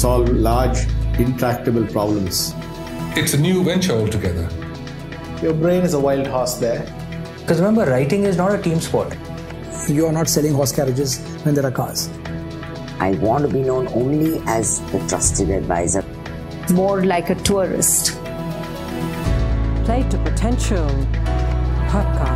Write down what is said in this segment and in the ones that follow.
solve large, intractable problems. It's a new venture altogether. Your brain is a wild horse there. Because remember, writing is not a team sport. You are not selling horse carriages when there are cars. I want to be known only as the trusted advisor. More like a tourist. Play to Potential podcast.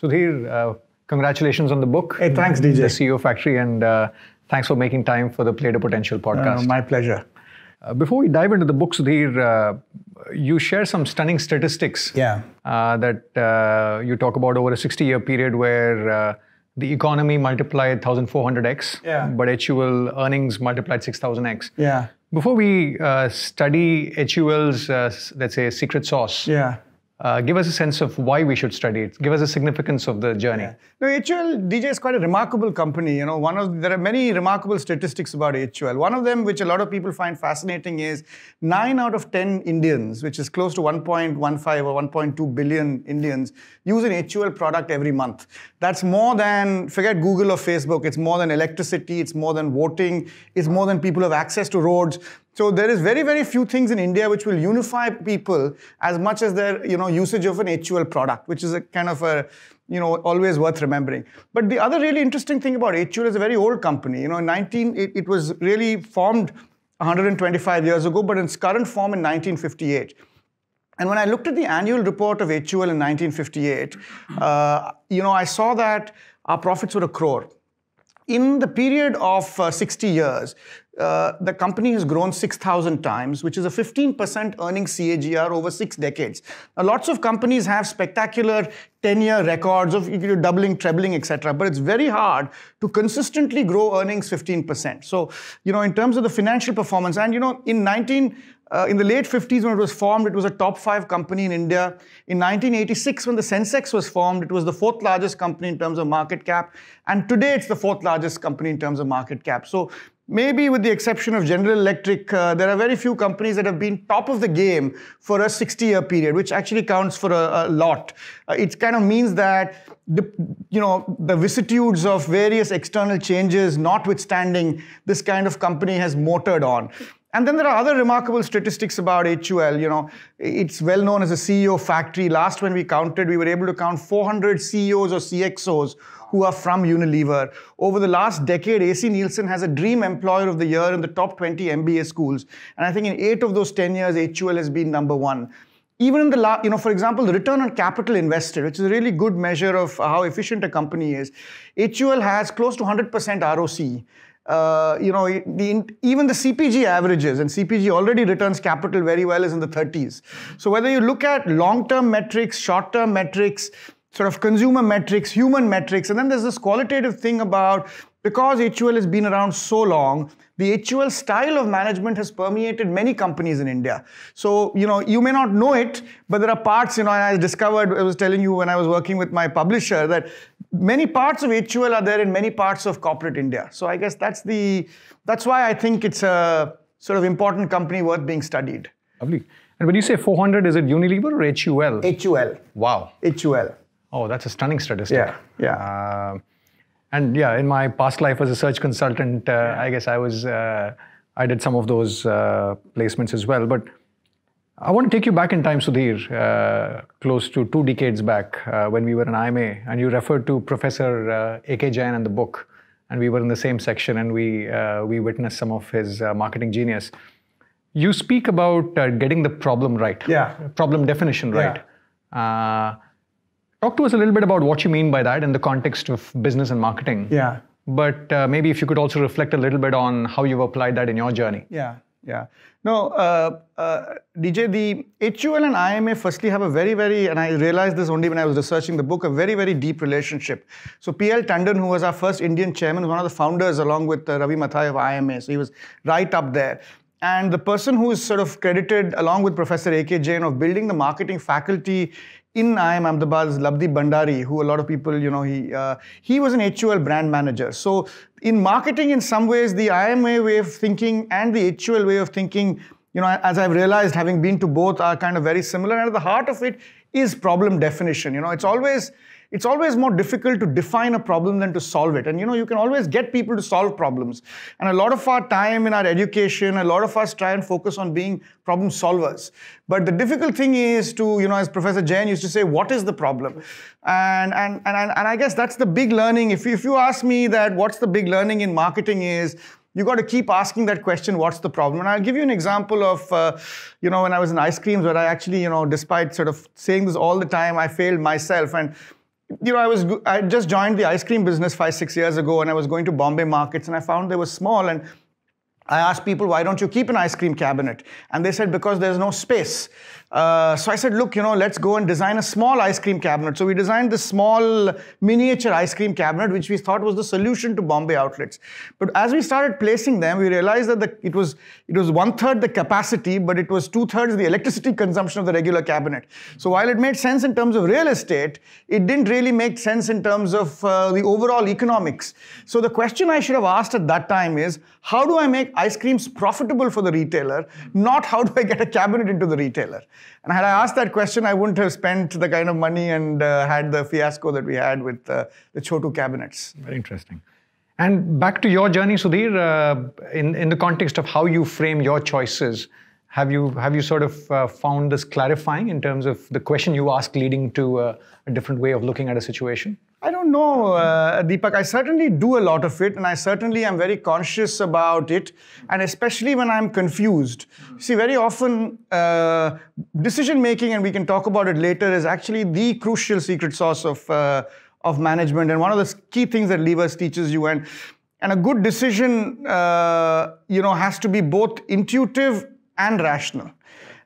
Sudhir, uh, congratulations on the book. Hey, thanks, DJ. The CEO Factory, and uh, thanks for making time for the Play to Potential podcast. Uh, my pleasure. Uh, before we dive into the book, Sudhir, uh, you share some stunning statistics Yeah. uh, that uh, you talk about over a 60 year period where uh, the economy multiplied 1400x, Yeah. but HUL earnings multiplied 6000x. Yeah. Before we uh, study HUL's, uh, let's say, secret sauce, Yeah. Uh, give us a sense of why we should study it. Give us a significance of the journey. No, HUL DJ is quite a remarkable company. You know, one of there are many remarkable statistics about HUL. One of them, which a lot of people find fascinating, is nine out of ten Indians, which is close to 1.15 or 1.2 billion Indians, use an HUL product every month. That's more than forget Google or Facebook. It's more than electricity. It's more than voting. It's more than people have access to roads. So there is very, very few things in India which will unify people as much as their, you know, usage of an HUL product, which is a kind of a, you know, always worth remembering. But the other really interesting thing about HUL is a very old company. You know, in 19, it, it was really formed 125 years ago, but in its current form in 1958. And when I looked at the annual report of HUL in 1958, uh, you know, I saw that our profits were a crore. In the period of uh, 60 years, uh, the company has grown 6,000 times, which is a 15% earning CAGR over six decades. Now, lots of companies have spectacular 10-year records of you know, doubling, trebling, etc. But it's very hard to consistently grow earnings 15%. So, you know, in terms of the financial performance, and you know, in 19 uh, in the late 50s, when it was formed, it was a top five company in India. In 1986, when the Sensex was formed, it was the fourth largest company in terms of market cap. And today, it's the fourth largest company in terms of market cap. So, maybe with the exception of General Electric, uh, there are very few companies that have been top of the game for a 60 year period, which actually counts for a, a lot. Uh, it kind of means that the, you know, the vicissitudes of various external changes notwithstanding, this kind of company has motored on. And then there are other remarkable statistics about HUL. You know, it's well known as a CEO factory. Last when we counted, we were able to count 400 CEOs or CXOs who are from Unilever. Over the last decade, AC Nielsen has a dream employer of the year in the top 20 MBA schools. And I think in eight of those 10 years, HUL has been number one. Even in the last, you know, for example, the return on capital invested, which is a really good measure of how efficient a company is, HUL has close to 100% ROC. Uh, you know, the, even the CPG averages, and CPG already returns capital very well, is in the 30s. So whether you look at long-term metrics, short-term metrics, sort of consumer metrics, human metrics, and then there's this qualitative thing about because HUL has been around so long, the HUL style of management has permeated many companies in India. So, you know, you may not know it, but there are parts, you know, I discovered, I was telling you when I was working with my publisher that many parts of HUL are there in many parts of corporate India. So I guess that's the, that's why I think it's a sort of important company worth being studied. Lovely. And when you say 400, is it Unilever or HUL? HUL. Wow. HUL. Oh, that's a stunning statistic. Yeah, yeah. Uh, and yeah, in my past life as a search consultant, uh, I guess I was, uh, I did some of those uh, placements as well. But I want to take you back in time, Sudhir, uh, close to two decades back uh, when we were in IIMA, and you referred to Professor uh, A.K. Jain in the book, and we were in the same section, and we uh, we witnessed some of his uh, marketing genius. You speak about uh, getting the problem right, Yeah. problem definition right. Uh, talk to us a little bit about what you mean by that in the context of business and marketing. Yeah. But uh, maybe if you could also reflect a little bit on how you've applied that in your journey. Yeah, yeah. No, uh, uh, DJ, the HUL and IIMA firstly have a very, very, and I realized this only when I was researching the book, a very, very deep relationship. So PL Tandon, who was our first Indian chairman, was one of the founders along with uh, Ravi Matthai of IIMA. So he was right up there. And the person who is sort of credited along with Professor A.K. Jain of building the marketing faculty in IIM Ahmedabad is Labdhi Bhandari, who a lot of people, you know, he uh, he was an HUL brand manager. So in marketing, in some ways, the IIMA way of thinking and the HUL way of thinking you know, as I've realized, having been to both, are kind of very similar. And at the heart of it is problem definition. You know, it's always it's always more difficult to define a problem than to solve it. And you know, you can always get people to solve problems. And a lot of our time in our education, a lot of us try and focus on being problem solvers. But the difficult thing is to, you know, as Professor Jain used to say, what is the problem? And and and, and I guess that's the big learning. If you, if you ask me that what's the big learning in marketing is you got to keep asking that question what's the problem and i'll give you an example of uh, you know when i was in ice creams where i actually you know despite sort of saying this all the time i failed myself and you know, I was I just joined the ice cream business five six years ago, and I was going to Bombay markets, and I found they were small. And I asked people, why don't you keep an ice cream cabinet? And they said because there's no space. Uh, so I said, look, you know, let's go and design a small ice cream cabinet. So we designed this small miniature ice cream cabinet, which we thought was the solution to Bombay outlets. But as we started placing them, we realized that the, it was it was one third the capacity, but it was two thirds the electricity consumption of the regular cabinet. So while it made sense in terms of real estate, it didn't really make sense in terms of uh, the overall economics. So the question I should have asked at that time is, how do I make ice creams profitable for the retailer, not how do I get a cabinet into the retailer? And had I asked that question, I wouldn't have spent the kind of money and uh, had the fiasco that we had with uh, the Chotu cabinets. Very interesting. And back to your journey, Sudhir, uh, in, in the context of how you frame your choices, have you, have you sort of uh, found this clarifying in terms of the question you ask leading to uh, a different way of looking at a situation? I don't know, uh, Deepak. I certainly do a lot of it, and I certainly am very conscious about it, and especially when I'm confused. See, very often uh, decision making, and we can talk about it later, is actually the crucial secret sauce of uh, of management, and one of the key things that Levers teaches you. And and a good decision, uh, you know, has to be both intuitive and rational.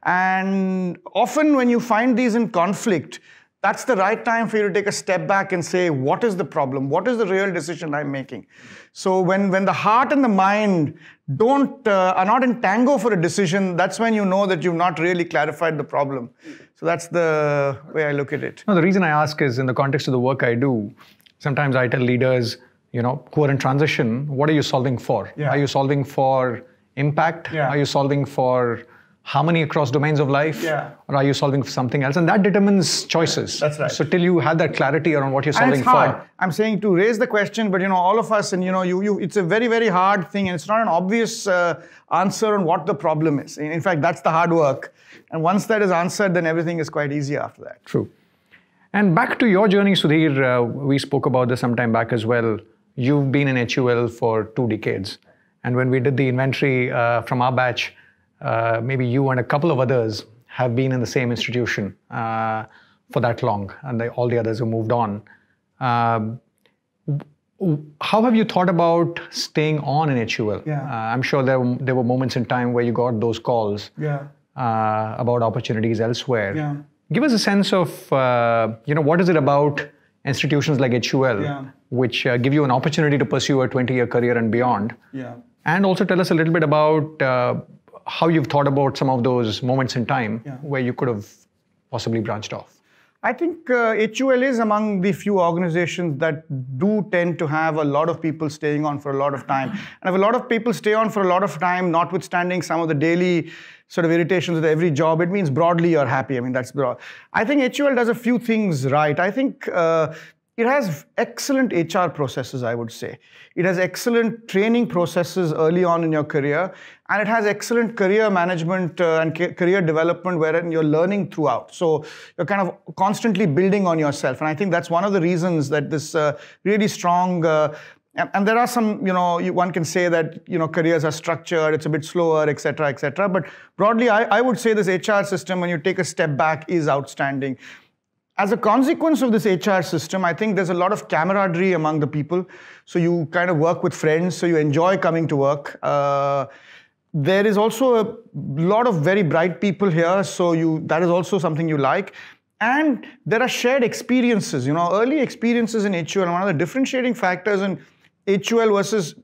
And often, when you find these in conflict, that's the right time for you to take a step back and say, what is the problem? What is the real decision I'm making? So when, when the heart and the mind don't uh, are not in tango for a decision, that's when you know that you've not really clarified the problem. So that's the way I look at it. No, the reason I ask is in the context of the work I do, sometimes I tell leaders, you know, who are in transition, what are you solving for? Yeah. Are you solving for impact? Yeah. Are you solving for harmony across domains of life? Yeah. Or are you solving for something else? And that determines choices. That's right. So till you have that clarity around what you're solving for. I'm saying to raise the question, but you know, all of us, and you know, you, you, it's a very, very hard thing, and it's not an obvious uh, answer on what the problem is. In, in fact, that's the hard work. And once that is answered, then everything is quite easy after that. True. And back to your journey, Sudhir, uh, we spoke about this some time back as well. You've been in HUL for two decades. And when we did the inventory uh, from our batch, uh, maybe you and a couple of others have been in the same institution uh, for that long, and the, all the others have moved on. Um, how have you thought about staying on in HUL? Yeah. Uh, I'm sure there, were- there were moments in time where you got those calls Yeah. uh, about opportunities elsewhere. Yeah. Give us a sense of, uh, you know, what is it about institutions like HUL Yeah. which uh, give you an opportunity to pursue a 20-year career and beyond? Yeah. And also tell us a little bit about uh, how you've thought about some of those moments in time Yeah. where you could have possibly branched off. I think uh, HUL is among the few organizations that do tend to have a lot of people staying on for a lot of time. And if a lot of people stay on for a lot of time, notwithstanding some of the daily sort of irritations with every job, it means broadly you're happy. I mean, that's broad. I think HUL does a few things right. I think uh, it has excellent HR processes, I would say. It has excellent training processes early on in your career, and it has excellent career management uh, and ca- career development wherein you're learning throughout. So you're kind of constantly building on yourself, and I think that's one of the reasons that this uh, really strong. Uh, and, and there are some, you know, you, one can say that you know careers are structured, it's a bit slower, etc., etc. But broadly, I, I would say this HR system, when you take a step back, is outstanding. As a consequence of this HR system, I think there's a lot of camaraderie among the people. So you kind of work with friends, so you enjoy coming to work. Uh, there is also a lot of very bright people here, so you that is also something you like. And there are shared experiences, you know, early experiences in HUL. One of the differentiating factors in HUL versus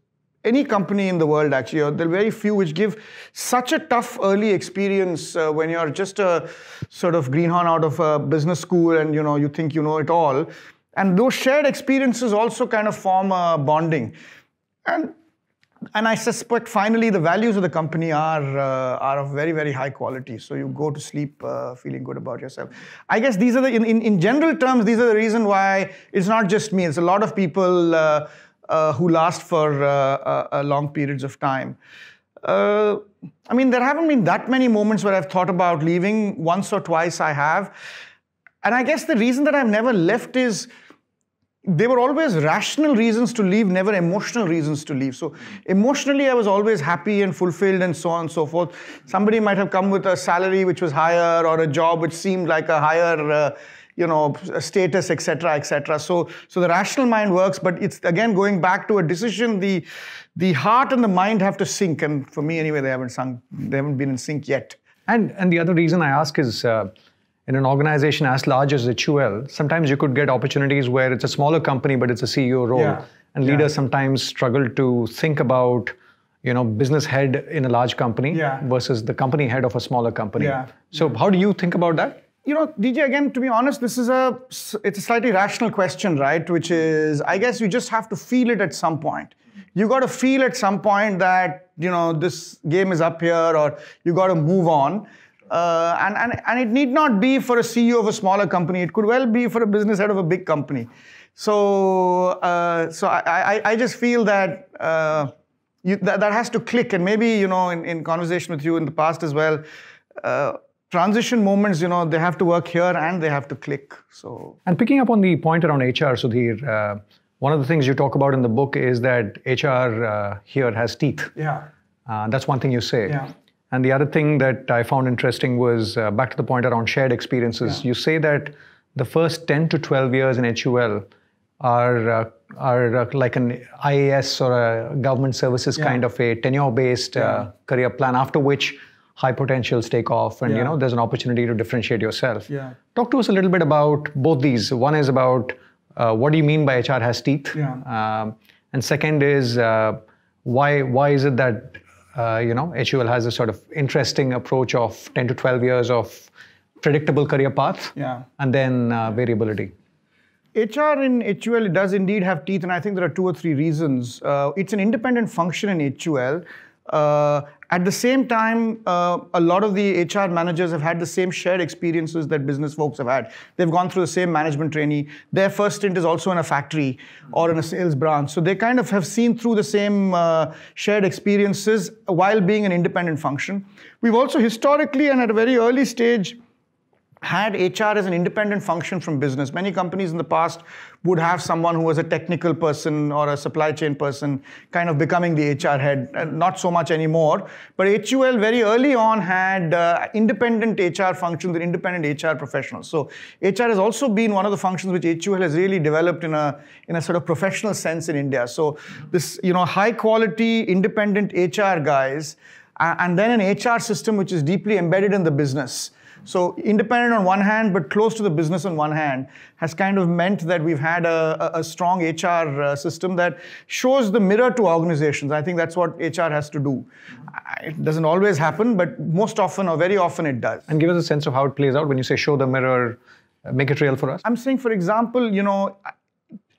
any company in the world actually or there are very few which give such a tough early experience uh, when you're just a sort of greenhorn out of a business school and you know you think you know it all and those shared experiences also kind of form a bonding and and I suspect finally the values of the company are uh, are of very very high quality. So you go to sleep uh, feeling good about yourself. I guess these are the in, in, in general terms these are the reason why it's not just me. It's a lot of people uh, who last for uh, long periods of time. Uh, I mean, there haven't been that many moments where I've thought about leaving. Once or twice I have. And I guess the reason that I've never left is they were always rational reasons to leave, never emotional reasons to leave. So emotionally, I was always happy and fulfilled and so on and so forth. Somebody might have come with a salary which was higher or a job which seemed like a higher, uh, you know, status, etc., etc. So, so the rational mind works, but it's again going back to a decision. The, the heart and the mind have to sync, and for me anyway, they haven't sunk. They haven't been in sync yet. And and the other reason I ask is. Uh, in an organization as large as HUL, sometimes you could get opportunities where it's a smaller company, but it's a CEO role. Yeah. And leaders yeah. sometimes struggle to think about, you know, business head in a large company yeah. versus the company head of a smaller company. Yeah. So how do you think about that? You know, DJ, again, to be honest, this is a, it's a slightly rational question, right? Which is, I guess you just have to feel it at some point. You got to feel at some point that, you know, this game is up here or you got to move on. Uh, and, and, and it need not be for a CEO of a smaller company. It could well be for a business head of a big company. So, uh, so I, I, I, just feel that, uh, you, that that has to click. And maybe, you know, in, in conversation with you in the past as well, uh, transition moments, you know, they have to work here and they have to click. So. And picking up on the point around HR, Sudhir, uh, one of the things you talk about in the book is that HR uh, here has teeth. Yeah. that's one thing you say. Yeah. And the other thing that I found interesting was uh, back to the point around shared experiences. Yeah. You say that the first 10 to 12 years in HUL are uh, are uh, like an IAS or a government services yeah. kind of a tenure-based uh, yeah. career plan. After which high potentials take off, and you know there's an opportunity to differentiate yourself. Yeah. Talk to us a little bit about both these. One is about uh, what do you mean by HR has teeth, yeah. Um, and second is uh, why why is it that uh, you know, HUL has a sort of interesting approach of 10 to 12 years of predictable career path yeah. and then uh, variability. HR in HUL does indeed have teeth, and I think there are two or three reasons. Uh, it's an independent function in HUL. Uh, at the same time, uh, a lot of the HR managers have had the same shared experiences that business folks have had. They've gone through the same management training. Their first stint is also in a factory or in a sales branch. So they kind of have seen through the same uh, shared experiences while being an independent function. We've also historically and at a very early stage had HR as an independent function from business. Many companies in the past would have someone who was a technical person or a supply chain person kind of becoming the HR head. Uh, not so much anymore. But HUL very early on had uh, independent HR functions and independent HR professionals. So HR has also been one of the functions which HUL has really developed in a, in a sort of professional sense in India. So this, you know, high quality independent HR guys and then an HR system which is deeply embedded in the business so independent on one hand, but close to the business on one hand, has kind of meant that we've had a, a strong HR uh, system that shows the mirror to organizations. I think that's what HR has to do. It doesn't always happen, but most often or very often it does. And give us a sense of how it plays out when you say show the mirror, uh, make it real for us. I'm saying, for example, you know,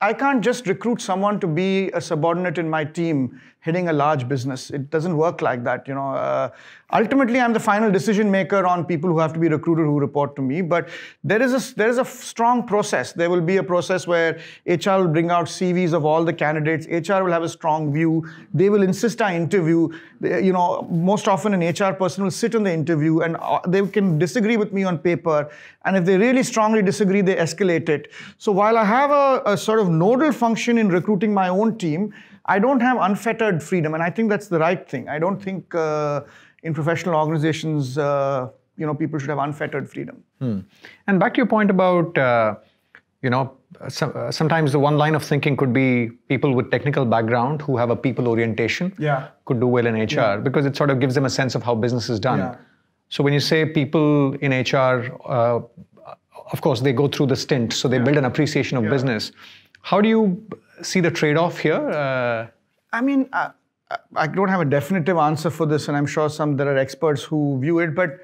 I can't just recruit someone to be a subordinate in my team heading a large business. It doesn't work like that. You know, uh, ultimately, I'm the final decision maker on people who have to be recruited who report to me. But there is a there is a strong process. There will be a process where HR will bring out CVs of all the candidates. HR will have a strong view. They will insist I interview. You know, most often an HR person will sit in the interview and uh, they can disagree with me on paper. And if they really strongly disagree, they escalate it. So while I have a, a sort of nodal function in recruiting my own team. I don't have unfettered freedom, and I think that's the right thing. I don't think uh, in professional organizations, uh, you know, people should have unfettered freedom. Hmm. And back to your point about, uh, you know, uh, sometimes the one line of thinking could be people with technical background who have a people orientation yeah. could do well in HR yeah. because it sort of gives them a sense of how business is done. Yeah. So when you say people in HR, uh, of course, they go through the stint, so they build an appreciation of business. How do you see the trade-off here? Uh, I mean, I, I don't have a definitive answer for this, and I'm sure some there are experts who view it, but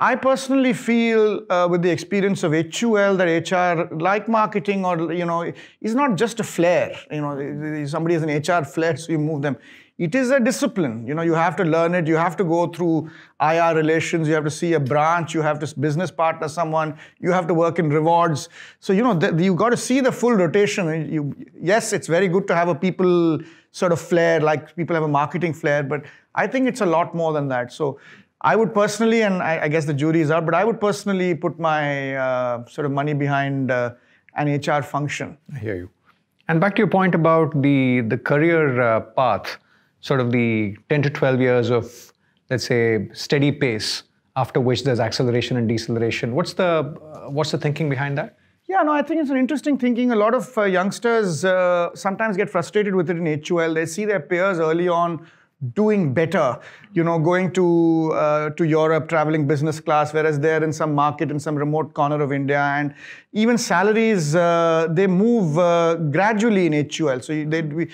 I personally feel uh, with the experience of HUL that HR, like marketing or, you know, is not just a flair. You know, somebody has an HR flair, so you move them. It is a discipline. You know, you have to learn it. You have to go through IR relations. You have to see a branch. You have to business partner someone. You have to work in rewards. So you know, you got to see the full rotation. You, yes, it's very good to have a people sort of flair, like people have a marketing flair, but I think it's a lot more than that. So I would personally, and I, I guess the jury is out, but I would personally put my uh, sort of money behind uh, an HR function. I hear you. And back to your point about the the career uh, path, sort of the 10 to 12 years of, let's say, steady pace, after which there's acceleration and deceleration. What's the uh, what's the thinking behind that? Yeah, no, I think it's an interesting thinking. A lot of uh, youngsters uh, sometimes get frustrated with it in HUL. They see their peers early on doing better, you know, going to uh, to Europe, traveling business class, whereas they're in some market in some remote corner of India, and even salaries uh, they move uh, gradually in HUL. So they. We,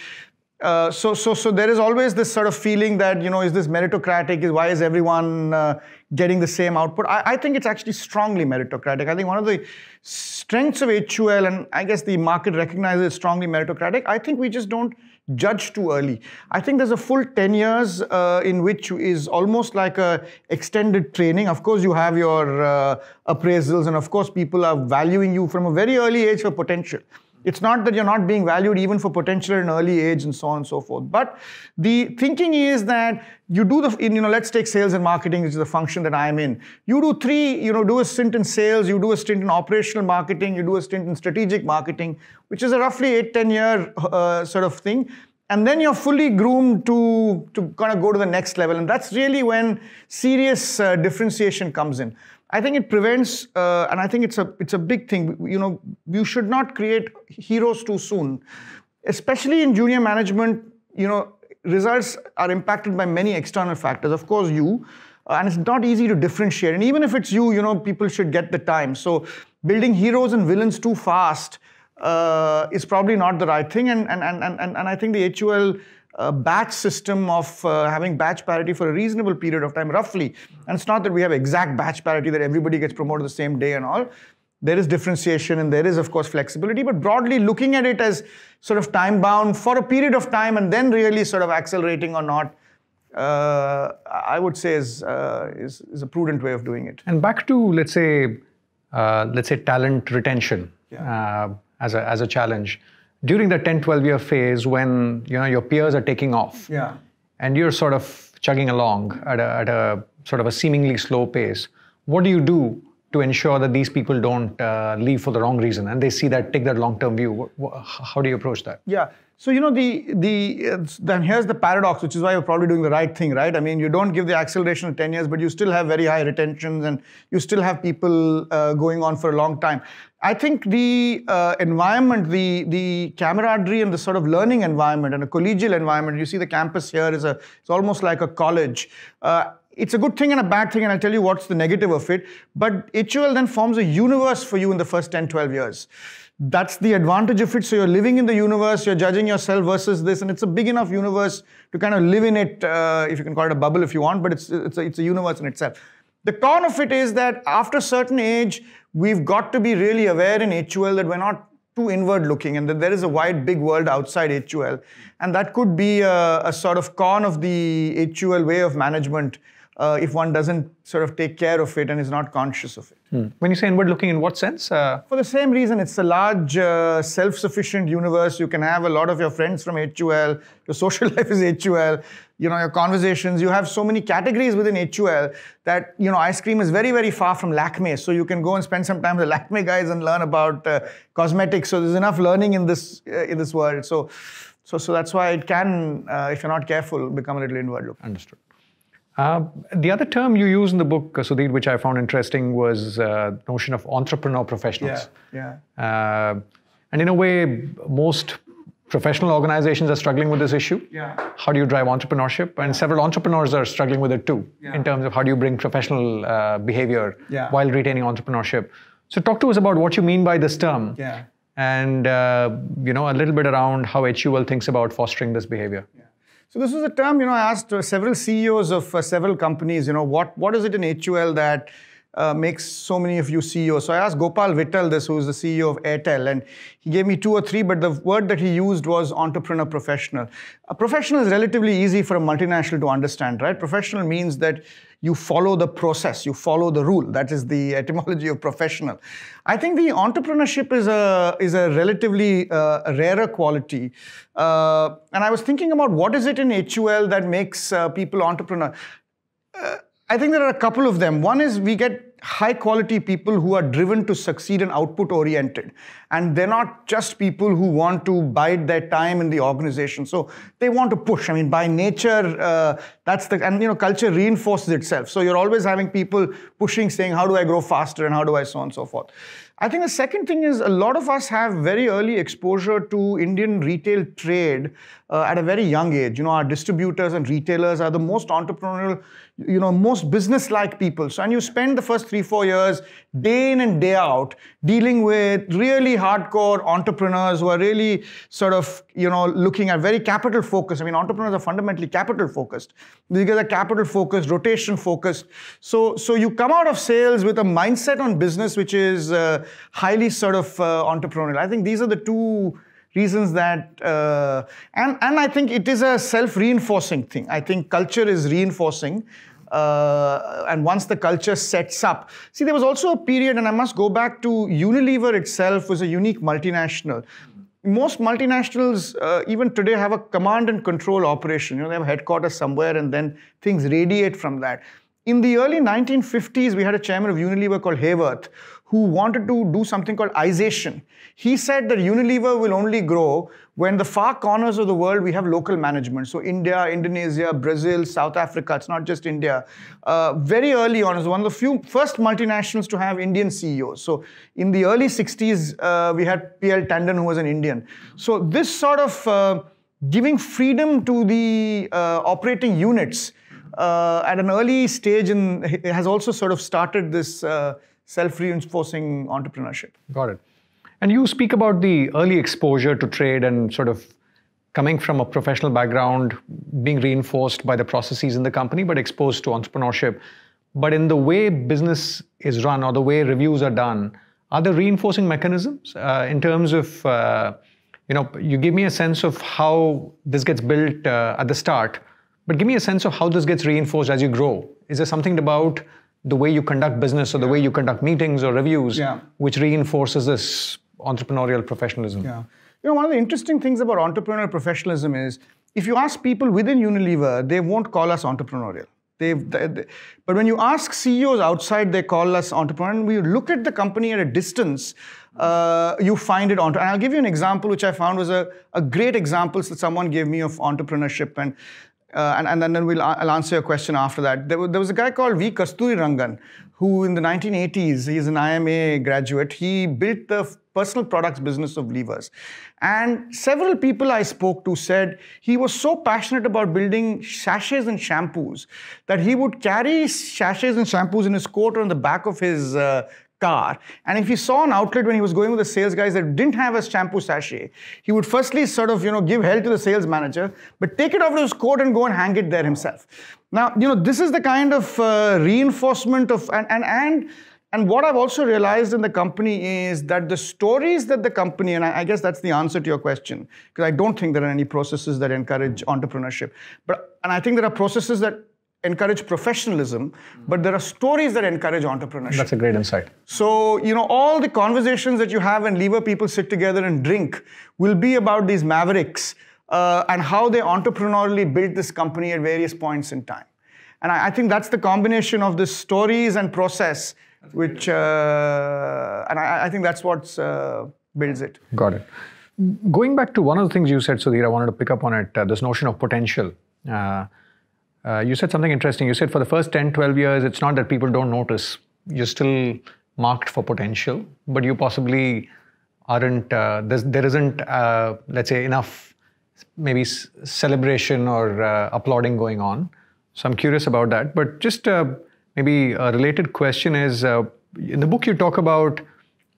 uh, so, so, so there is always this sort of feeling that you know, is this meritocratic? Is why is everyone uh, getting the same output? I, I, think it's actually strongly meritocratic. I think one of the strengths of HUL, and I guess the market recognizes it strongly meritocratic. I think we just don't judge too early. I think there's a full 10 years uh, in which is almost like a extended training. Of course, you have your uh, appraisals, and of course, people are valuing you from a very early age for potential. It's not that you're not being valued even for potential at an early age and so on and so forth. But the thinking is that you do the, you know, let's take sales and marketing, which is the function that I'm in. You do three, you know, do a stint in sales, you do a stint in operational marketing, you do a stint in strategic marketing, which is a roughly eight, 10 year uh, sort of thing. And then you're fully groomed to, to kind of go to the next level. And that's really when serious uh, differentiation comes in. I think it prevents, uh, and I think it's a it's a big thing. You know, you should not create heroes too soon, especially in junior management. You know, results are impacted by many external factors. Of course, you, uh, and it's not easy to differentiate. And even if it's you, you know, people should get the time. So building heroes and villains too fast uh, is probably not the right thing. And and and and and I think the HUL a batch system of uh, having batch parity for a reasonable period of time, roughly. And it's not that we have exact batch parity that everybody gets promoted the same day and all. There is differentiation and there is, of course, flexibility, but broadly looking at it as sort of time bound for a period of time and then really sort of accelerating or not, uh, I would say is, uh, is, is, a prudent way of doing it. And back to, let's say, uh, let's say talent retention yeah. Uh, as, a, as a challenge during the 10 12 year phase when you know your peers are taking off. Yeah. And you're sort of chugging along at a, at a sort of a seemingly slow pace. What do you do to ensure that these people don't uh, leave for the wrong reason and they see that take that long term view? How do you approach that? Yeah so you know the the then here's the paradox, which is why you're probably doing the right thing, right? I mean, you don't give the acceleration of 10 years, but you still have very high retentions, and you still have people uh, going on for a long time. I think the uh, environment, the the camaraderie, and the sort of learning environment and a collegial environment. You see, the campus here is a it's almost like a college. Uh, it's a good thing and a bad thing, and I'll tell you what's the negative of it. But HUL then forms a universe for you in the first 10, 12 years that's the advantage of it. So you're living in the universe, you're judging yourself versus this, and it's a big enough universe to kind of live in it, uh, if you can call it a bubble if you want, but it's, it's, a, it's a universe in itself. The con of it is that after a certain age, we've got to be really aware in HUL that we're not too inward looking and that there is a wide, big world outside HUL. And that could be a, a sort of con of the HUL way of management uh, if one doesn't sort of take care of it and is not conscious of it. Hmm. When you say inward looking, in what sense? Uh... For the same reason, it's a large, uh, self sufficient universe. You can have a lot of your friends from HUL, your social life is HUL, you know, your conversations. You have so many categories within HUL that, you know, ice cream is very, very far from Lakme. So you can go and spend some time with the Lakme guys and learn about uh, cosmetics. So there's enough learning in this, uh, in this world. So, so, so that's why it can, uh, if you're not careful, become a little inward looking. Understood. Uh, the other term you use in the book, uh, Sudhir, which I found interesting, was uh, notion of entrepreneur professionals. Yeah. yeah. Uh, and in a way, most professional organizations are struggling with this issue. Yeah. How do you drive entrepreneurship? And several entrepreneurs are struggling with it too, yeah. in terms of how do you bring professional uh, behavior yeah. while retaining entrepreneurship. So talk to us about what you mean by this term. Yeah. And uh, you know a little bit around how HUL thinks about fostering this behavior. So this was a term, you know, I asked uh, several CEOs of uh, several companies, you know, what, what is it in HUL that uh, makes so many of you CEOs. So I asked Gopal Vittal this, who's the CEO of Airtel, and he gave me two or three, but the word that he used was entrepreneur professional. A professional is relatively easy for a multinational to understand, right? Professional means that you follow the process, you follow the rule. That is the etymology of professional. I think the entrepreneurship is a is a relatively uh, rarer quality. Uh, and I was thinking about what is it in HUL that makes uh, people entrepreneur. I think there are a couple of them. One is we get high quality people who are driven to succeed and output oriented. And they're not just people who want to bide their time in the organization. So they want to push. I mean, by nature, uh, that's the, and you know, culture reinforces itself. So you're always having people pushing, saying, how do I grow faster and how do I so on and so forth. I think the second thing is a lot of us have very early exposure to Indian retail trade uh, at a very young age. You know, our distributors and retailers are the most entrepreneurial, you know, most business-like people. So, and you spend the first three, four years day in and day out dealing with really hardcore entrepreneurs who are really sort of, you know, looking at very capital focused. I mean, entrepreneurs are fundamentally capital focused. Because guys are capital focused, rotation focused. So, so you come out of sales with a mindset on business which is uh, highly sort of uh, entrepreneurial. I think these are the two reasons that, uh, and, and I think it is a self-reinforcing thing. I think culture is reinforcing. Uh, and once the culture sets up, see, there was also a period, and I must go back to Unilever itself was a unique multinational. Most multinationals, uh, even today, have a command and control operation. You know, they have headquarters somewhere, and then things radiate from that. In the early 1950s, we had a chairman of Unilever called Heyworth, who wanted to do something called ization. He said that Unilever will only grow when the far corners of the world we have local management. So India, Indonesia, Brazil, South Africa, it's not just India. Uh, very early on, is one of the few first multinationals to have Indian CEOs. So in the early 60s, uh, we had PL Tandon, who was an Indian. So this sort of uh, giving freedom to the uh, operating units uh, at an early stage in, has also sort of started this uh, self-reinforcing entrepreneurship. Got it. And you speak about the early exposure to trade and sort of coming from a professional background, being reinforced by the processes in the company, but exposed to entrepreneurship. But in the way business is run or the way reviews are done, are there reinforcing mechanisms uh, in terms of, uh, you know, you give me a sense of how this gets built uh, at the start, but give me a sense of how this gets reinforced as you grow. Is there something about the way you conduct business or the way you conduct meetings or reviews which reinforces this entrepreneurial professionalism. Yeah. You know, one of the interesting things about entrepreneurial professionalism is if you ask people within Unilever, they won't call us entrepreneurial. They've, they, they, but when you ask CEOs outside, they call us entrepreneurial. And we look at the company at a distance, uh, you find it entrepreneurial. And I'll give you an example which I found was a, a great example that someone gave me of entrepreneurship. And uh, and, and, then we'll, I'll answer your question after that. There, there was a guy called V. Kasturi Rangan, who in the 1980s, he's an IIMA graduate, he built the personal products business of levers. And several people I spoke to said he was so passionate about building sachets and shampoos that he would carry sachets and shampoos in his coat or on the back of his uh, And if he saw an outlet when he was going with the sales guys that didn't have a shampoo sachet, he would firstly sort of, you know, give hell to the sales manager, but take it off his coat and go and hang it there himself. Now, you know, this is the kind of uh, reinforcement of, and, and, and, and what I've also realized in the company is that the stories that the company, and I, I guess that's the answer to your question, because I don't think there are any processes that encourage entrepreneurship. But, and I think there are processes that encourage professionalism, but there are stories that encourage entrepreneurship. That's a great insight. So, you know, all the conversations that you have when lever people sit together and drink will be about these mavericks uh, and how they entrepreneurially built this company at various points in time. And I, I think that's the combination of the stories and process, which, uh, and I, I, think that's what uh, builds it. Got it. Going back to one of the things you said, Sudhir, I wanted to pick up on it, uh, this notion of potential. Uh, you said something interesting. You said for the first 10, 12 years, it's not that people don't notice. You're still marked for potential, but you possibly aren't, uh, there isn't, uh, let's say, enough maybe celebration or uh, applauding going on. So I'm curious about that. But just uh, maybe a related question is uh, in the book, you talk about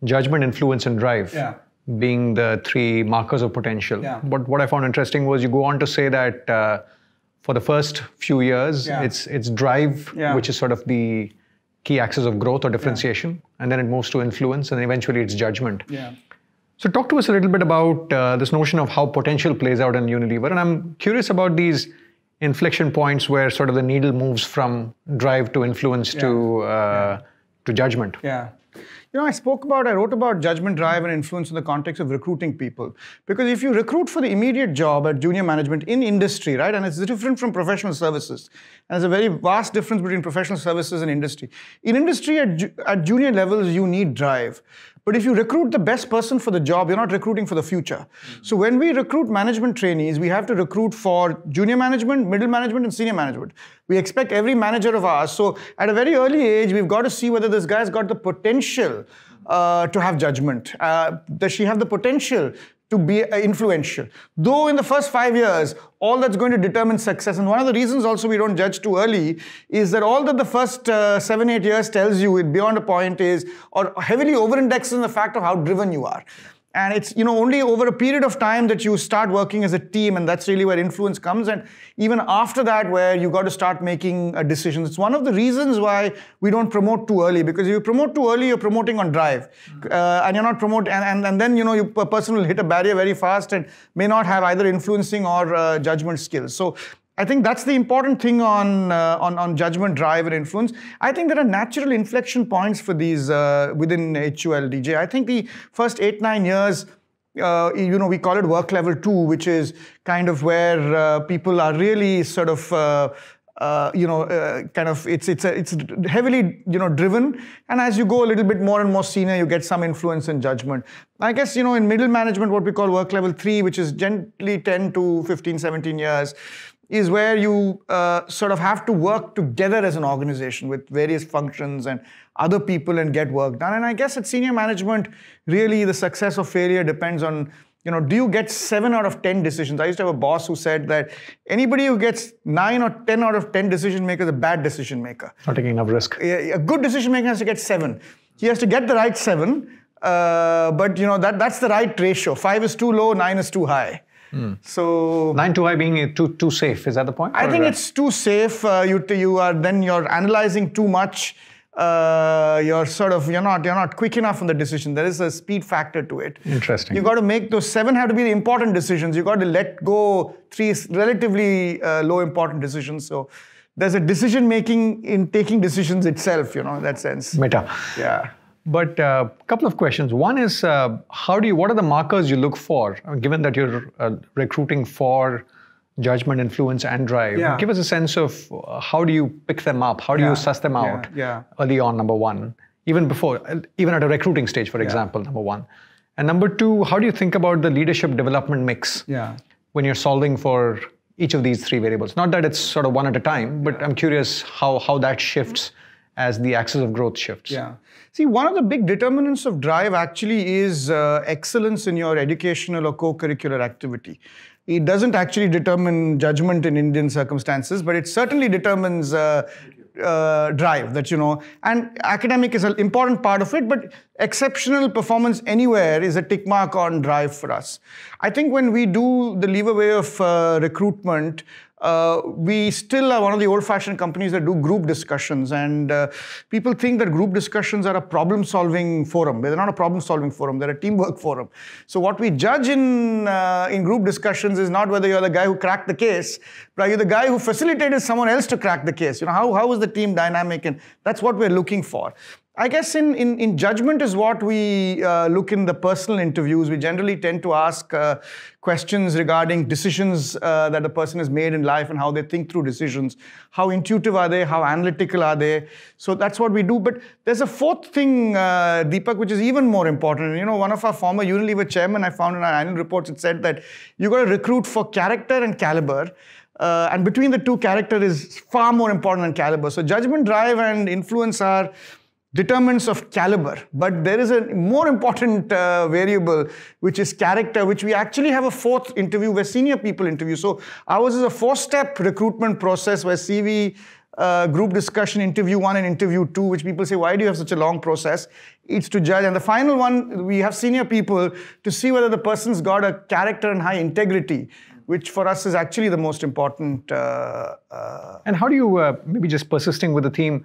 judgment, influence, and drive. Yeah. Being the three markers of potential. Yeah. But what I found interesting was you go on to say that for the first few years, yeah. it's it's drive, yeah. which is sort of the key axis of growth or differentiation, and then it moves to influence, and eventually it's judgment. Yeah. So, talk to us a little bit about uh, this notion of how potential plays out in Unilever. And I'm curious about these inflection points where sort of the needle moves from drive to influence to uh, to judgment. Yeah. You know, I spoke about, I wrote about judgment, drive, and influence in the context of recruiting people. Because if you recruit for the immediate job at junior management in industry, right, and it's different from professional services, and there's a very vast difference between professional services and industry. In industry, at, at junior levels, you need drive. But if you recruit the best person for the job, you're not recruiting for the future. So when we recruit management trainees, we have to recruit for junior management, middle management, and senior management. We expect every manager of ours. So at a very early age, we've got to see whether this guy's got the potential uh, to have judgment. Uh, does she have the potential to be uh, influential? Though in the first five years, all that's going to determine success, and one of the reasons also we don't judge too early is that all that the first uh, seven, eight years tells you it beyond a point is, or heavily over indexes in the fact of how driven you are. And it's you know only over a period of time that you start working as a team, and that's really where influence comes. And even after that, where you got to start making uh, decisions. It's one of the reasons why we don't promote too early because if you promote too early, you're promoting on drive, uh, and you're not promoting, and, and, and then you know you, a person will hit a barrier very fast and may not have either influencing or uh, judgment skills. So I think that's the important thing on, uh, on, on judgment, drive, and influence. I think there are natural inflection points for these uh, within HUL DJ. I think the first eight, nine years, uh, you know, we call it work level two, which is kind of where uh, people are really sort of. Uh, uh, you know, uh, kind of it's it's a, it's heavily you know driven, and as you go a little bit more and more senior, you get some influence and judgment. I guess you know in middle management, what we call work level three, which is gently 10 to 15, 17 years, is where you uh, sort of have to work together as an organization with various functions and other people and get work done. And I guess at senior management, really the success or failure depends on you know, do you get seven out of 10 decisions? I used to have a boss who said that anybody who gets nine or 10 out of 10 decision makers is a bad decision maker. Not taking enough risk. A a good decision maker has to get seven. He has to get the right seven, uh, but you know, that, that's the right ratio. Five is too low, nine is too high. So Nine too high being too too safe. Is that the point? I think it's too safe. Uh, you you are then you're analyzing too much. Uh, you're sort of you're not you're not quick enough in the decision. There is a speed factor to it. Interesting. You got to make those seven have to be the important decisions. You got to let go three relatively uh, low important decisions. So there's a decision making in taking decisions itself. You know in that sense. meta. Yeah. But a uh, couple of questions. One is, uh, how do you? What are the markers you look for, uh, given that you're uh, recruiting for judgment, influence, and drive? Yeah. Give us a sense of uh, how do you pick them up? How do Yeah, you suss them out yeah. early on? Number one, even before, even at a recruiting stage, for example. Number one, and number two, how do you think about the leadership development mix? Yeah. When you're solving for each of these three variables, not that it's sort of one at a time, but I'm curious how how that shifts as the axis of growth shifts. Yeah. See, one of the big determinants of drive actually is uh, excellence in your educational or co-curricular activity. It doesn't actually determine judgment in Indian circumstances, but it certainly determines uh, uh, drive that you know. And academic is an important part of it, but exceptional performance anywhere is a tick mark on drive for us. I think when we do the lever way of uh, recruitment, uh, we still are one of the old-fashioned companies that do group discussions, and uh, people think that group discussions are a problem-solving forum. They're not a problem-solving forum; they're a teamwork forum. So what we judge in uh, in group discussions is not whether you're the guy who cracked the case, but are you the guy who facilitated someone else to crack the case? You know how how is the team dynamic, and that's what we're looking for. I guess in, in, in judgment is what we uh, look in the personal interviews. We generally tend to ask uh, questions regarding decisions uh, that a person has made in life and how they think through decisions. How intuitive are they? How analytical are they? So that's what we do. But there's a fourth thing, uh, Deepak, which is even more important. You know, one of our former Unilever chairman, I found in our annual reports, it said that you got to recruit for character and caliber. Uh, and between the two, character is far more important than caliber. So judgment, drive, and influence are determinants of caliber. But there is a more important uh, variable, which is character, which we actually have a fourth interview where senior people interview. So ours is a four-step recruitment process where CV, uh, group discussion, interview one and interview two, which people say, why do you have such a long process? It's to judge. And the final one, we have senior people to see whether the person's got a character and high integrity, which for us is actually the most important. Uh, uh, And how do you, uh, maybe just persisting with the theme,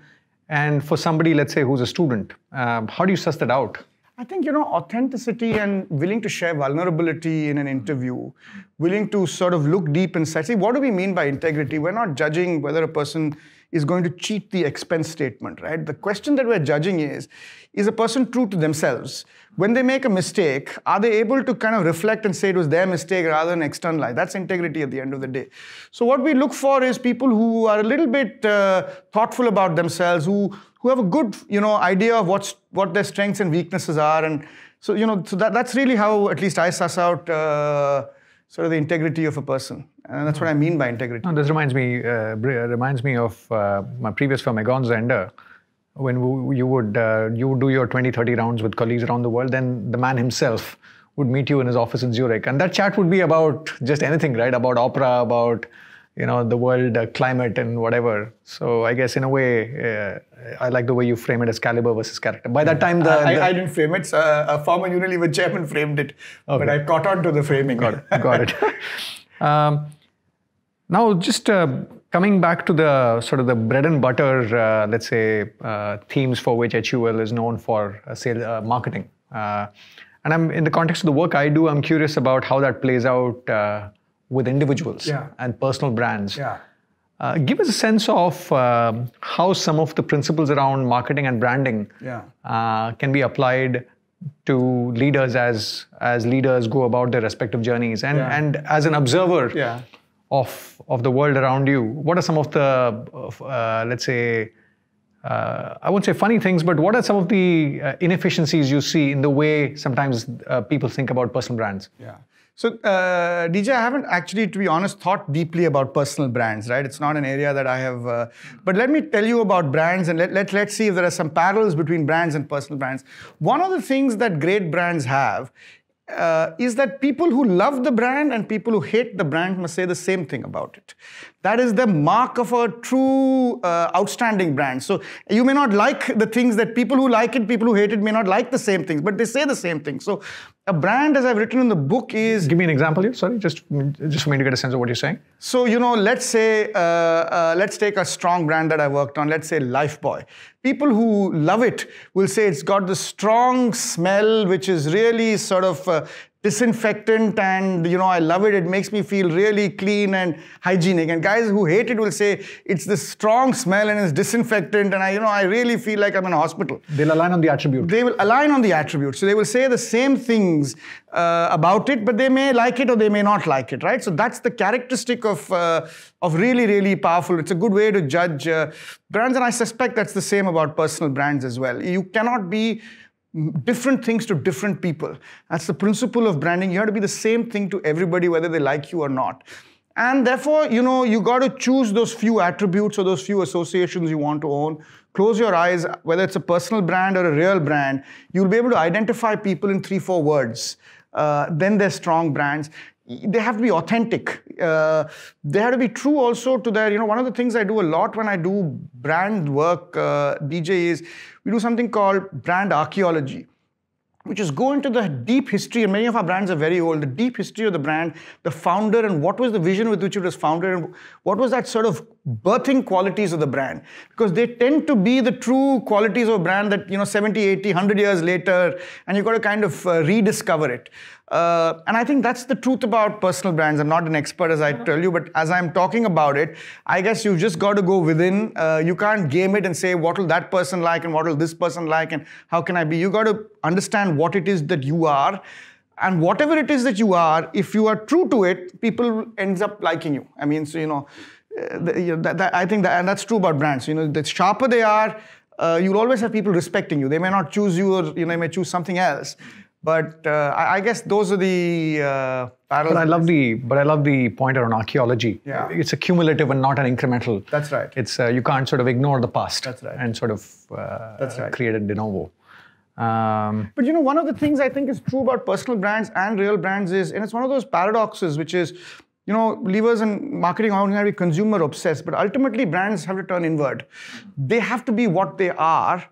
and for somebody, let's say, who's a student? Um, how do you suss that out? I think, you know, authenticity and willing to share vulnerability in an interview, willing to sort of look deep inside. See, what do we mean by integrity? We're not judging whether a person is going to cheat the expense statement, right? The question that we're judging is is a person true to themselves? When they make a mistake, are they able to kind of reflect and say it was their mistake rather than externalize? That's integrity at the end of the day. So, what we look for is people who are a little bit uh, thoughtful about themselves, who who have a good you know idea of what's what their strengths and weaknesses are, and so you know so that, that's really how at least I suss out. Uh, sort of the integrity of a person. And that's what I mean by integrity. No, this reminds me uh, reminds me of uh, my previous firm, Egon Zehnder. When you would uh, you would do your 20, 30 rounds with colleagues around the world, then the man himself would meet you in his office in Zurich, and that chat would be about just anything, right? About opera, about you know the world uh, climate and whatever. So I guess in a way, uh, I like the way you frame it as caliber versus character. By that time, the I, the, I didn't frame it. Uh, a former Unilever chairman framed it, okay. but I caught on to the framing. Got it. Got it. um, now, just uh, coming back to the sort of the bread and butter, uh, let's say, uh, themes for which HUL is known for sales marketing. and I'm in the context of the work I do. I'm curious about how that plays out with individuals yeah. and personal brands. Yeah. Uh, give us a sense of uh, how some of the principles around marketing and branding yeah. uh, can be applied to leaders as as leaders go about their respective journeys and and as an observer yeah. of of the world around you what are some of the uh, let's say uh, I won't say funny things, but what are some of the uh, inefficiencies you see in the way sometimes people think about personal brands? Yeah. So, uh, DJ, I haven't actually, to be honest, thought deeply about personal brands, right? It's not an area that I have. Uh, but let me tell you about brands and let, let, let's see if there are some parallels between brands and personal brands. One of the things that great brands have uh, is that people who love the brand and people who hate the brand must say the same thing about it. That is the mark of a true uh, outstanding brand. So you may not like the things that people who like it, people who hate it may not like the same things, but they say the same thing. So a brand, as I've written in the book, is give me an example here. Sorry, just just for me to get a sense of what you're saying. So you know, let's say uh, uh, let's take a strong brand that I worked on. Let's say Lifebuoy. People who love it will say it's got the strong smell, which is really sort of uh, disinfectant and you know i love it. It makes me feel really clean and hygienic. And guys who hate it will say it's this strong smell and it's disinfectant. And i you know i really feel like i'm in a hospital. They'll align on the attribute. They will align on the attribute. So they will say the same things uh, about it but they may like it or they may not like it right? So that's the characteristic of uh, of really really powerful. It's a good way to judge uh, brands. And i suspect that's the same about personal brands as well. You cannot be different things to different people. That's the principle of branding. You have to be the same thing to everybody, whether they like you or not. And therefore, you know, you got to choose those few attributes or those few associations you want to own. Close your eyes, whether it's a personal brand or a real brand, you'll be able to identify people in three, four words. Uh, then they're strong brands they have to be authentic. Uh, they have to be true also to their, you know, one of the things I do a lot when I do brand work, uh, DJ, is we do something called brand archaeology which is go into the deep history, and many of our brands are very old, the deep history of the brand, the founder, and what was the vision with which it was founded, and what was that sort of birthing qualities of the brand. Because they tend to be the true qualities of a brand that, you know, 70, 80, 100 years later, and you've got to kind of uh, rediscover it. Uh, and I think that's the truth about personal brands. I'm not an expert, as I tell you, but as I'm talking about it, I guess you've just got to go within. Uh, you can't game it and say, what will that person like and what will this person like and how can I be? You got to understand what it is that you are. And whatever it is that you are, if you are true to it, people ends up liking you. I mean, so, you know, uh, the, you know that, that, I think that, and that's true about brands. You know, the sharper they are, uh, you'll always have people respecting you. They may not choose you or you know, they may choose something else. But uh, I, I, guess those are the uh, parallels. But I love the but I love the point around archaeology. Yeah. It's a cumulative and not an incremental. That's right. It's uh, you can't sort of ignore the past. That's right. And sort of uh, That's right. create a de novo. Um, but you know, one of the things I think is true about personal brands and real brands is, and it's one of those paradoxes, which is, you know, levers and marketing are going to be consumer obsessed, but ultimately brands have to turn inward. They have to be what they are,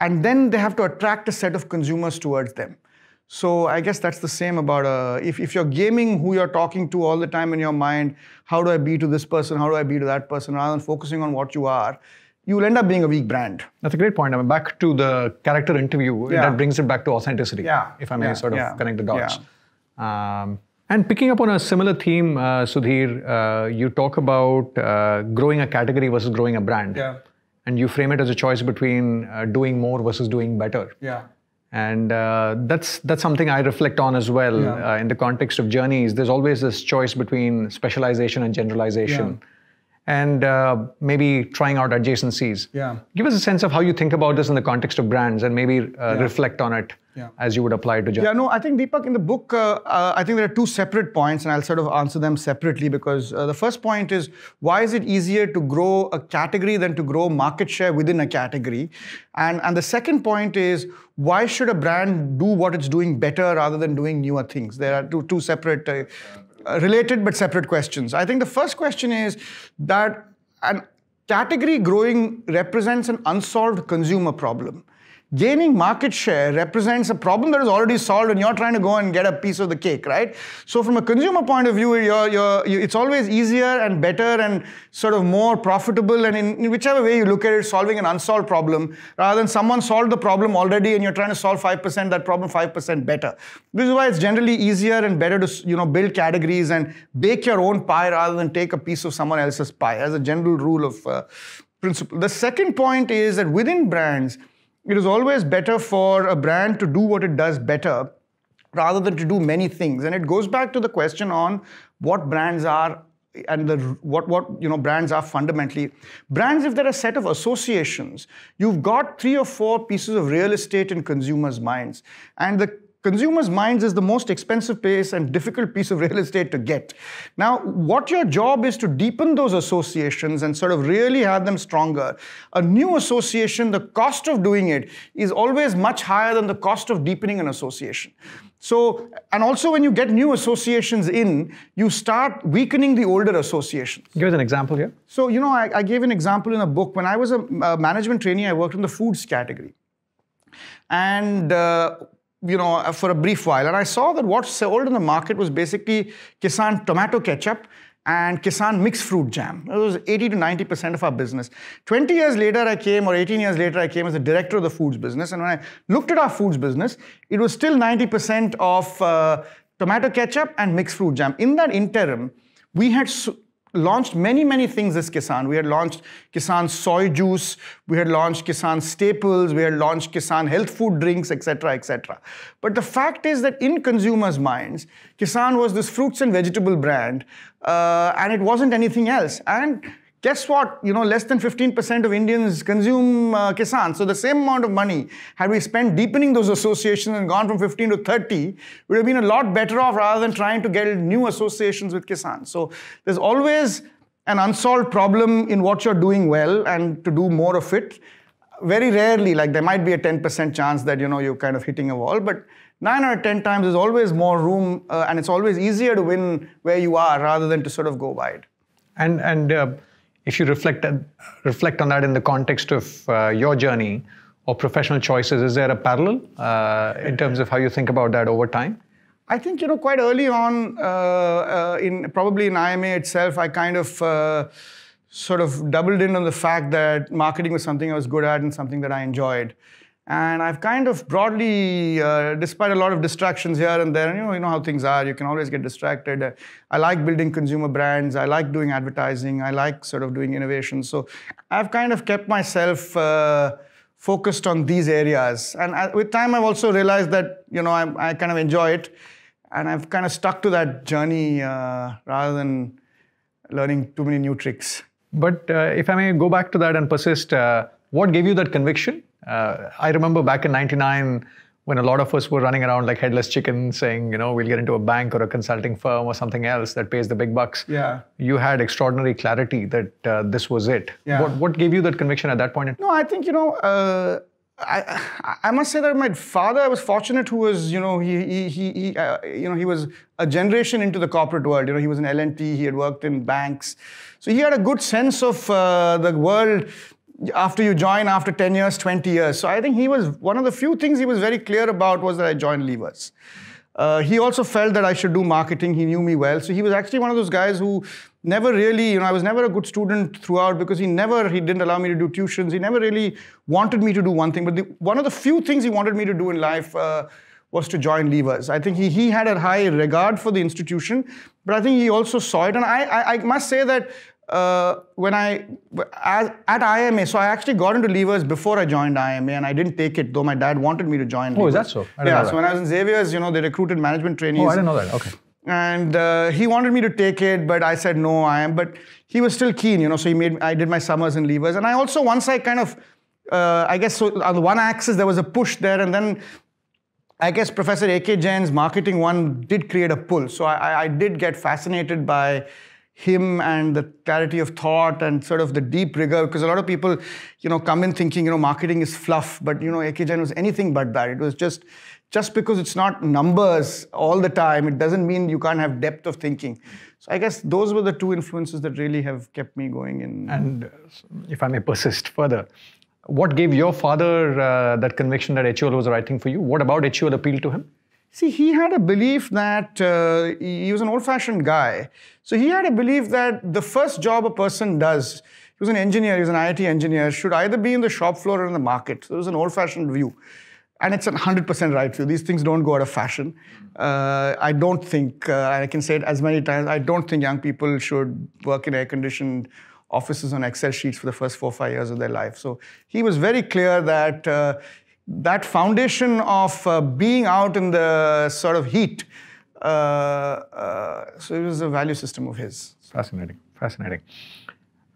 and then they have to attract a set of consumers towards them. So I guess that's the same about uh, if, if you're gaming who you're talking to all the time in your mind, how do I be to this person, how do I be to that person, rather than focusing on what you are, you'll end up being a weak brand. That's a great point. I mean, back to the character interview, Yeah. that brings it back to authenticity, Yeah. if I may Yeah. sort of connect the dots. Um, and picking up on a similar theme, uh, Sudhir, uh, you talk about uh, growing a category versus growing a brand. Yeah. And you frame it as a choice between uh, doing more versus doing better. Yeah. And uh, that's that's something I reflect on as well Yeah. uh, in the context of journeys. There's always this choice between specialization and generalization, and uh, maybe trying out adjacencies. Yeah. Give us a sense of how you think about this in the context of brands, and maybe uh, Yeah. reflect on it Yeah. as you would apply it to journeys. Yeah, no, I think Deepak, in the book, uh, uh, I think there are two separate points, and I'll sort of answer them separately because uh, the first point is why is it easier to grow a category than to grow market share within a category? And, and the second point is why should a brand do what it's doing better rather than doing newer things? There are two, two separate, uh, related but separate questions. I think the first question is that an category growing represents an unsolved consumer problem. Gaining market share represents a problem that is already solved and you're trying to go and get a piece of the cake, right? So from a consumer point of view, you're, you're, you, it's always easier and better and sort of more profitable and in, in whichever way you look at it, solving an unsolved problem rather than someone solved the problem already and you're trying to solve 5% that problem 5% better. This is why it's generally easier and better to you know build categories and bake your own pie rather than take a piece of someone else's pie as a general rule of uh, principle. The second point is that within brands, it is always better for a brand to do what it does better rather than to do many things. And it goes back to the question on what brands are and the what what you know brands are fundamentally brands if they're a set of associations you've got three or four pieces of real estate in consumers minds and the consumers minds is the most expensive place and difficult piece of real estate to get now what your job is to deepen those associations and sort of really have them stronger a new association the cost of doing it is always much higher than the cost of deepening an association so, and also when you get new associations in, you start weakening the older associations. Give us an example here. So, you know, I, I gave an example in a book. When I was a, a management trainee, I worked in the foods category. And, uh, you know, for a brief while. And I saw that what sold in the market was basically Kissan tomato ketchup and Kissan mixed fruit jam. It was 80 to 90% of our business. 20 years later, I came, or 18 years later, I came as the director of the foods business. And when I looked at our foods business, it was still 90% of uh, tomato ketchup and mixed fruit jam. In that interim, we had launched many, many things as Kissan. We had launched Kissan soy juice, we had launched Kissan staples, we had launched Kissan health food drinks, etc., etc. But the fact is that in consumers' minds, Kissan was this fruits and vegetable brand, uh, and it wasn't anything else. And guess what? You know, less than 15% of Indians consume uh, Kissan. So the same amount of money, had we spent deepening those associations and gone from 15 to 30, we'd have been a lot better off rather than trying to get new associations with Kissan. So there's always an unsolved problem in what you're doing well and to do more of it. Very rarely, like there might be a 10% chance that, you know, you're kind of hitting a wall, but nine out of 10 times there's always more room uh, and it's always easier to win where you are rather than to sort of go wide. And, and, uh, if you reflect reflect on that in the context of uh, your journey or professional choices, is there a parallel uh, in terms of how you think about that over time? I think you know quite early on, uh, in probably in IIMA itself, I kind of sort of doubled in on the fact that marketing was something I was good at and something that I enjoyed. And I've kind of broadly, uh, despite a lot of distractions here and there, and you know, you know how things are, you can always get distracted. I like building consumer brands. I like doing advertising. I like sort of doing innovation. So I've kind of kept myself uh, focused on these areas. And I, with time, I've also realized that, you know, I, I, kind of enjoy it. And I've kind of stuck to that journey uh, rather than learning too many new tricks. But uh, if I may go back to that and persist, uh, what gave you that conviction? Uh, I remember back in 99 when a lot of us were running around like headless chickens saying, you know, we'll get into a bank or a consulting firm or something else that pays the big bucks. Yeah. You had extraordinary clarity that uh, this was it. Yeah. What, what gave you that conviction at that point? No, I think, you know, uh, I, I must say that my father, I was fortunate who was, you know, he, he, he, he uh, you know, he was a generation into the corporate world. You know, he was in L&T, he had worked in banks. So he had a good sense of uh, the world after you join after 10 years, 20 years. So I think he was, one of the few things he was very clear about was that I joined Levers. Uh, he also felt that I should do marketing. He knew me well. So he was actually one of those guys who never really, you know, I was never a good student throughout because he never, he didn't allow me to do tuitions. He never really wanted me to do one thing. But the, one of the few things he wanted me to do in life uh, was to join Levers. I think he, he had a high regard for the institution, but I think he also saw it. And I, I, I must say that uh, when I as, at IIMA, so I actually got into levers before I joined IIMA, and I didn't take it though my dad wanted me to join. Oh, levers. is that so? yeah. So when I was in Xavier's, you know, they recruited management trainees. Oh, I didn't know that. Okay. And uh, he wanted me to take it, but I said no. I am, but he was still keen, you know. So he made. I did my summers in levers, and I also once I kind of, uh, I guess, so on the one axis there was a push there, and then I guess Professor A.K. Jain's marketing one did create a pull. So I, I did get fascinated by him and the clarity of thought and sort of the deep rigor because a lot of people you know come in thinking you know marketing is fluff but you know AK Jain was anything but that. It was just just because it's not numbers all the time it doesn't mean you can't have depth of thinking. So I guess those were the two influences that really have kept me going in. And uh, if I may persist further what gave your father uh, that conviction that HUL was the right thing for you? What about HUL appealed to him See, he had a belief that uh, he was an old fashioned guy. So he had a belief that the first job a person does, he was an engineer, he was an IT engineer, should either be in the shop floor or in the market. So it was an old fashioned view. And it's a 100% right view. These things don't go out of fashion. Uh, I don't think, uh, I can say it as many times, I don't think young people should work in air conditioned offices on Excel sheets for the first four, five years of their life. So he was very clear that uh, that foundation of uh, being out in the sort of heat. Uh, uh, so it was a value system of his. Fascinating, fascinating.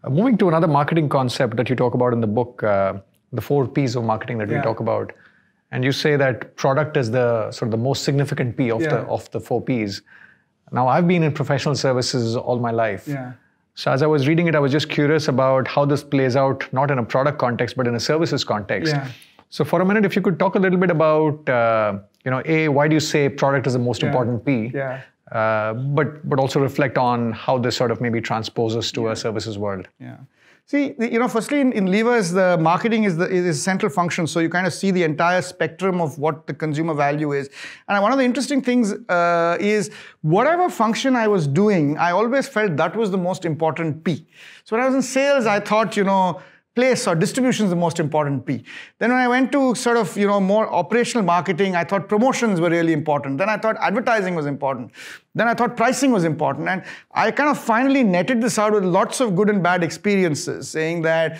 Uh, moving to another marketing concept that you talk about in the book, uh, the four P's of marketing that yeah. we talk about, and you say that product is the sort of the most significant P of yeah. the of the four P's. Now, I've been in professional services all my life. Yeah. So as I was reading it, I was just curious about how this plays out, not in a product context, but in a services context. Yeah. So for a minute, if you could talk a little bit about, uh, you know, a why do you say product is the most yeah. important P? Yeah. Uh, but but also reflect on how this sort of maybe transposes to yeah. a services world. Yeah. See, you know, firstly, in, in levers, the marketing is the is central function. So you kind of see the entire spectrum of what the consumer value is. And one of the interesting things uh, is whatever function I was doing, I always felt that was the most important P. So when I was in sales, I thought, you know, place or distribution is the most important P. Then when I went to sort of, you know, more operational marketing, I thought promotions were really important. Then I thought advertising was important. Then I thought pricing was important. And I kind of finally netted this out with lots of good and bad experiences, saying that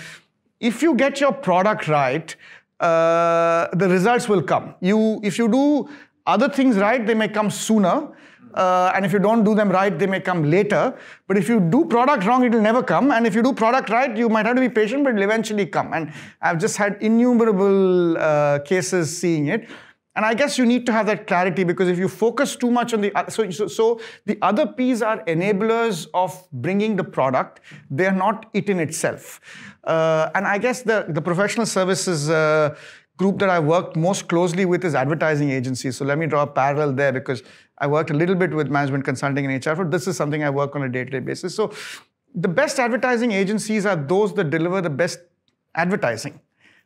if you get your product right, uh, the results will come. You, if you do other things right, they may come sooner. Uh, and if you don't do them right, they may come later. But if you do product wrong, it will never come. And if you do product right, you might have to be patient, but it'll eventually come. And I've just had innumerable uh, cases seeing it. And I guess you need to have that clarity because if you focus too much on the so, so, so the other P's are enablers of bringing the product. They are not it in itself. Uh, and I guess the the professional services uh, group that I worked most closely with is advertising agencies. So let me draw a parallel there because I worked a little bit with management consulting and HR, but this is something I work on a day-to-day basis. So the best advertising agencies are those that deliver the best advertising.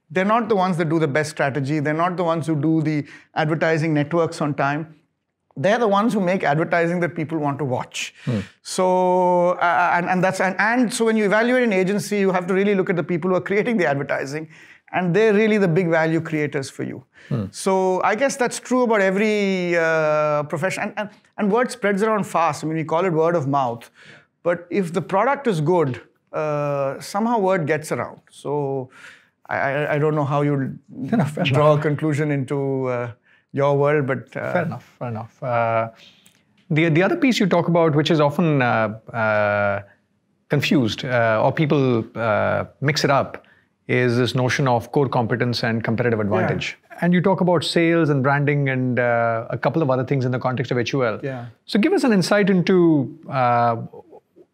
They're not the ones that do the best strategy. They're not the ones who do the advertising networks on time. They're the ones who make advertising that people want to watch. Hmm. So, uh, and, and that's, and, and so when you evaluate an agency, you have to really look at the people who are creating the advertising and they're really the big value creators for you. Hmm. So I guess that's true about every uh, profession. And, and, and, word spreads around fast. I mean, we call it word of mouth. But if the product is good, uh, somehow word gets around. So I, I, don't know how you draw enough. a conclusion into uh, your world, but uh, fair enough. Fair enough. Uh, the the other piece you talk about, which is often uh, confused or people mix it up, is this notion of core competence and competitive advantage. Yeah. And you talk about sales and branding and uh, a couple of other things in the context of HUL. Yeah. So give us an insight into uh,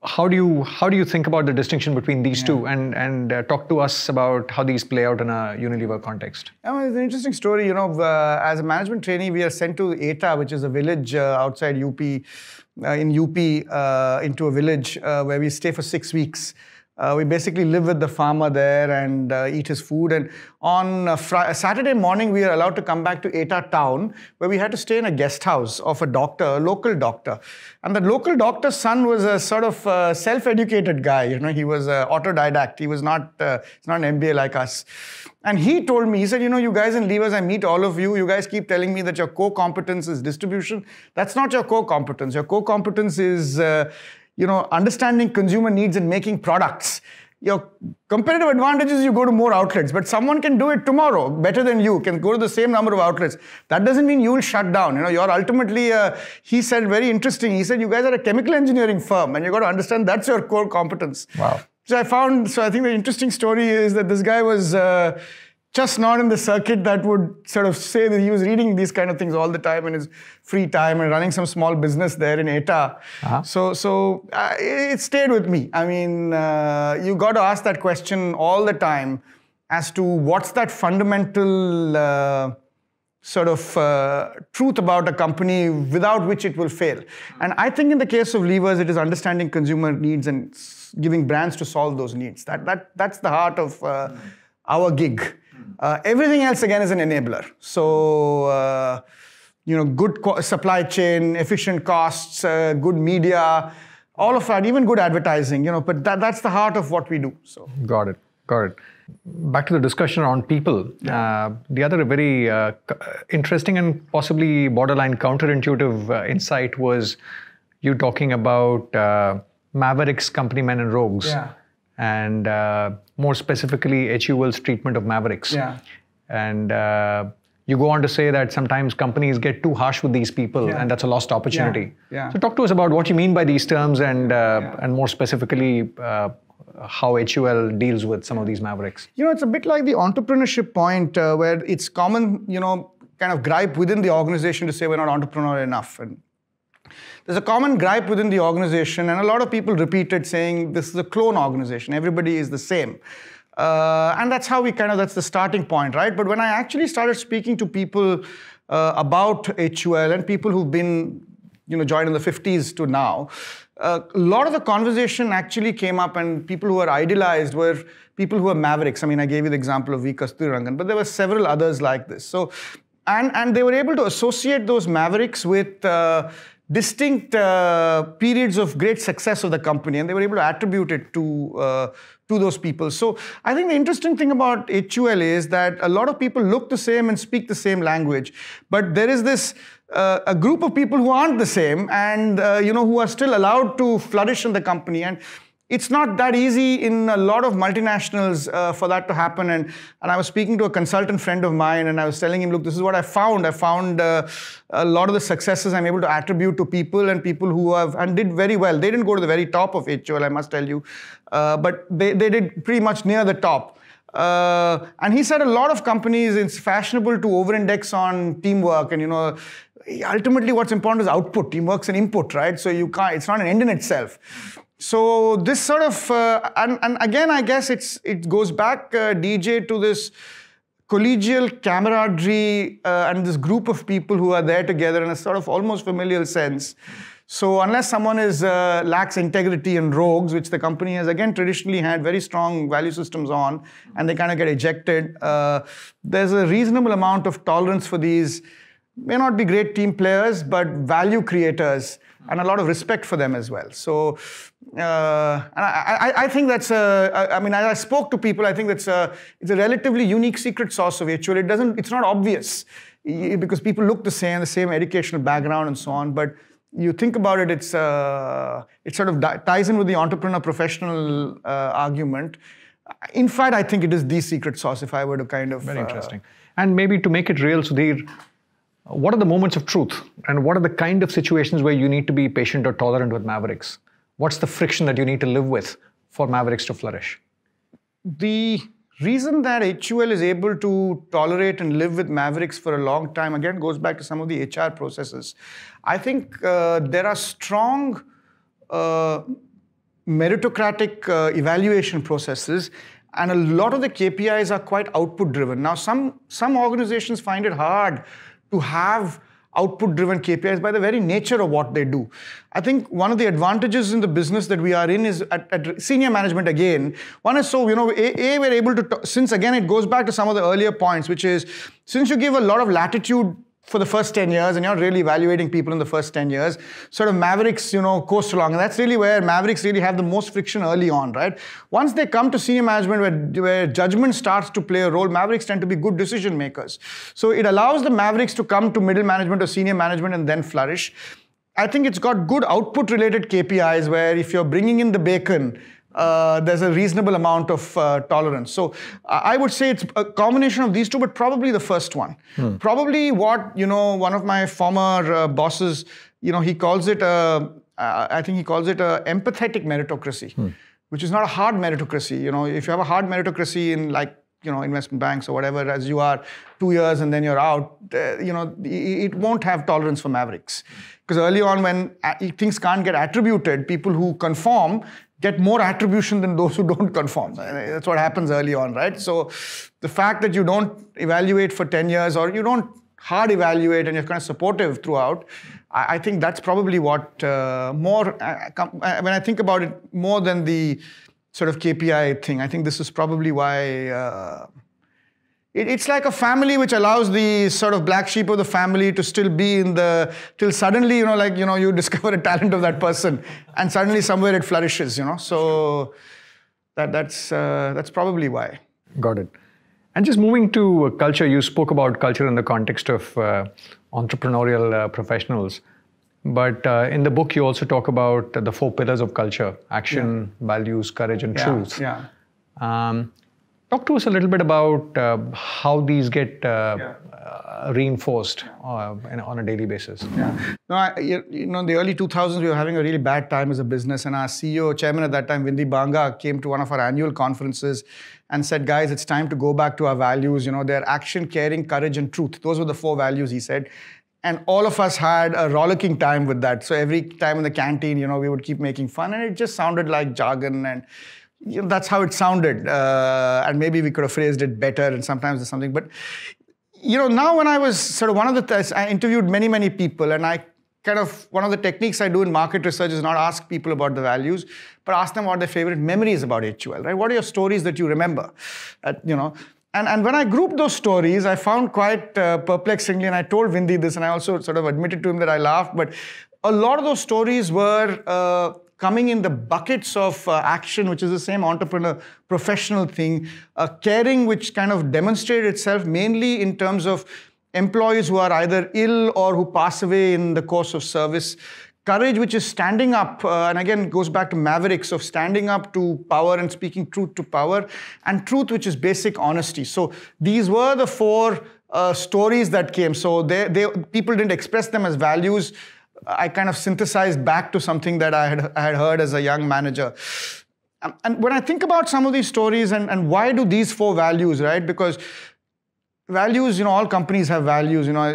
how do you how do you think about the distinction between these yeah. two, and and uh, talk to us about how these play out in a Unilever context. Yeah, it's an interesting story. You know, uh, as a management trainee, we are sent to Etah, which is a village uh, outside UP, uh, in UP, into a village where we stay for six weeks. Uh, we basically live with the farmer there and uh, eat his food. And on a Fri- Saturday morning, we are allowed to come back to Etah town, where we had to stay in a guest house of a doctor, a local doctor. And the local doctor's son was a sort of uh, self-educated guy. You know, he was an autodidact. He was not, uh, he's not an MBA like us. And he told me, he said, you know, you guys in Levers, I meet all of you. You guys keep telling me that your core competence is distribution. That's not your core competence. Your core competence is, uh, you know, understanding consumer needs and making products. Your competitive advantage is you go to more outlets, but someone can do it tomorrow better than you, can go to the same number of outlets. That doesn't mean you will shut down. You know, you're ultimately, uh, he said, very interesting. He said, you guys are a chemical engineering firm, and you got to understand that's your core competence. Wow. So I found, so I think the interesting story is that this guy was uh, just not in the circuit that would sort of say that he was reading these kind of things all the time and his free time and running some small business there in Etah. Uh-huh. So, so uh, it stayed with me. I mean, uh, you got to ask that question all the time as to what's that fundamental uh, sort of uh, truth about a company without which it will fail. And I think in the case of Levers, it is understanding consumer needs and giving brands to solve those needs. That, that, that's the heart of uh, our gig. Uh, everything else, again, is an enabler. So, uh, you know, good co- supply chain, efficient costs, uh, good media, all of that, even good advertising, you know, but that, that's the heart of what we do. So, Got it. Got it. Back to the discussion around people. Uh, the other very uh, interesting and possibly borderline counterintuitive uh, insight was you talking about uh, Mavericks, company men, and rogues. Yeah. And uh, more specifically, HUL's treatment of Mavericks. Yeah. And uh, you go on to say that sometimes companies get too harsh with these people, Yeah. and that's a lost opportunity. Yeah. So talk to us about what you mean by these terms, and uh, and more specifically, uh, how HUL deals with some of these mavericks. You know, it's a bit like the entrepreneurship point uh, where it's common, you know, kind of gripe within the organization to say we're not entrepreneurial enough. And there's a common gripe within the organization, and a lot of people repeat it saying this is a clone organization, everybody is the same. Uh, and that's how we kind of, that's the starting point, right? But when I actually started speaking to people uh, about HUL and people who've been, you know, joined in the 50s to now, uh, a lot of the conversation actually came up, and people who were idealized were people who were mavericks. I mean, I gave you the example of V. Kasturirangan, but there were several others like this. So, and, and they were able to associate those mavericks with uh, distinct uh, periods of great success of the company, and they were able to attribute it to uh, to those people. So I think the interesting thing about HUL is that a lot of people look the same and speak the same language, but there is this. Uh, a group of people who aren't the same and uh, you know who are still allowed to flourish in the company and it's not that easy in a lot of multinationals uh, for that to happen. And, and I was speaking to a consultant friend of mine, and I was telling him, look, this is what I found. I found uh, a lot of the successes I'm able to attribute to people and people who have and did very well. They didn't go to the very top of HUL, I must tell you, uh, but they, they did pretty much near the top. Uh, and he said a lot of companies, it's fashionable to over-index on teamwork, and you know, ultimately what's important is output. Teamwork's an input, right? So you can't. It's not an end in itself. So this sort of, uh, and, and again, I guess it's it goes back, uh, DJ, to this collegial camaraderie uh, and this group of people who are there together in a sort of almost familial sense. So unless someone is uh, lacks integrity and rogues, which the company has again traditionally had very strong value systems on, and they kind of get ejected, uh, there's a reasonable amount of tolerance for these. May not be great team players, but value creators, and a lot of respect for them as well. So, uh, and I, I, I think that's a. I I mean, as I spoke to people, I think that's a. It's a relatively unique secret sauce of HUL. It doesn't. It's not obvious because people look the same, the same educational background and so on, but you think about it, it's uh, it sort of ties in with the entrepreneur professional uh, argument. In fact, I think it is the secret sauce. If I were to kind of Very uh, interesting. And maybe to make it real, Sudhir, what are the moments of truth? And what are the kind of situations where you need to be patient or tolerant with Mavericks? What's the friction that you need to live with for Mavericks to flourish? the reason that HUL is able to tolerate and live with Mavericks for a long time again goes back to some of the HR processes. I think uh, there are strong uh, meritocratic uh, evaluation processes and a lot of the KPIs are quite output driven. Now some some organizations find it hard to have output driven KPIs by the very nature of what they do. I think one of the advantages in the business that we are in is at, at senior management again. One is so, you know, a, a, we're able to, since again it goes back to some of the earlier points, which is since you give a lot of latitude for the first 10 years and you're really evaluating people in the first 10 years. Sort of mavericks you know coast along. And that's really where mavericks really have the most friction early on right? Once they come to senior management where, where judgment starts to play a role mavericks tend to be good decision makers. So it allows the mavericks to come to middle management or senior management and then flourish. I think it's got good output related KPIs where if you're bringing in the bacon, uh, there's a reasonable amount of uh, tolerance. So I would say it's a combination of these two, but probably the first one. Hmm. Probably what, you know, one of my former uh, bosses, you know, he calls it, a, I think he calls it a empathetic meritocracy, hmm. which is not a hard meritocracy. You know, if you have a hard meritocracy in like, you know, investment banks or whatever, as you are two years and then you're out, uh, you know, it won't have tolerance for mavericks. Because early on, when uh, things can't get attributed, people who conform get more attribution than those who don't conform. That's what happens early on, right? So the fact that you don't evaluate for 10 years or you don't hard evaluate and you're kind of supportive throughout, I, I think that's probably what uh, more, uh, uh, when I think about it, more than the sort of KPI thing, I think this is probably why. Uh, it, it's like a family which allows the sort of black sheep of the family to still be in the till suddenly you know like you know you discover a talent of that person and suddenly somewhere it flourishes you know? So that that's uh, that's probably why. Got it. And just moving to culture you spoke about culture in the context of uh, entrepreneurial uh, professionals. But uh, in the book you also talk about the four pillars of culture action yeah. values courage and yeah. truth. yeah. Um, Talk to us a little bit about uh, how these get uh, yeah. uh, reinforced uh, on a daily basis. Yeah. No, I, you know, in the early 2000s, we were having a really bad time as a business, and our CEO, chairman at that time, Vindi Banga, came to one of our annual conferences and said, "Guys, it's time to go back to our values. You know, they're action, caring, courage, and truth. Those were the four values." He said. And all of us had a rollicking time with that. So every time in the canteen, you know, we would keep making fun, and it just sounded like jargon and you know, that's how it sounded. Uh, and maybe we could have phrased it better, and sometimes there's something. But, you know, now when I was sort of one of the, th- I interviewed many, many people, and I kind of, one of the techniques I do in market research is not ask people about the values, but ask them what their favorite memories about HUL, right? What are your stories that you remember? You know, and, and when I grouped those stories, I found quite uh, perplexingly, and I told Vindi this, and I also sort of admitted to him that I laughed, but a lot of those stories were uh, coming in the buckets of uh, action, which is the same entrepreneur professional thing, uh, caring, which kind of demonstrated itself mainly in terms of employees who are either ill or who pass away in the course of service. Courage, which is standing up, uh, and again goes back to mavericks of standing up to power and speaking truth to power, and truth, which is basic honesty. So these were the four uh, stories that came. So they, they, people didn't express them as values I kind of synthesized back to something that I had, I had heard as a young manager. Um, and when I think about some of these stories and, and why do these four values, right? Because values, you know, all companies have values. You know,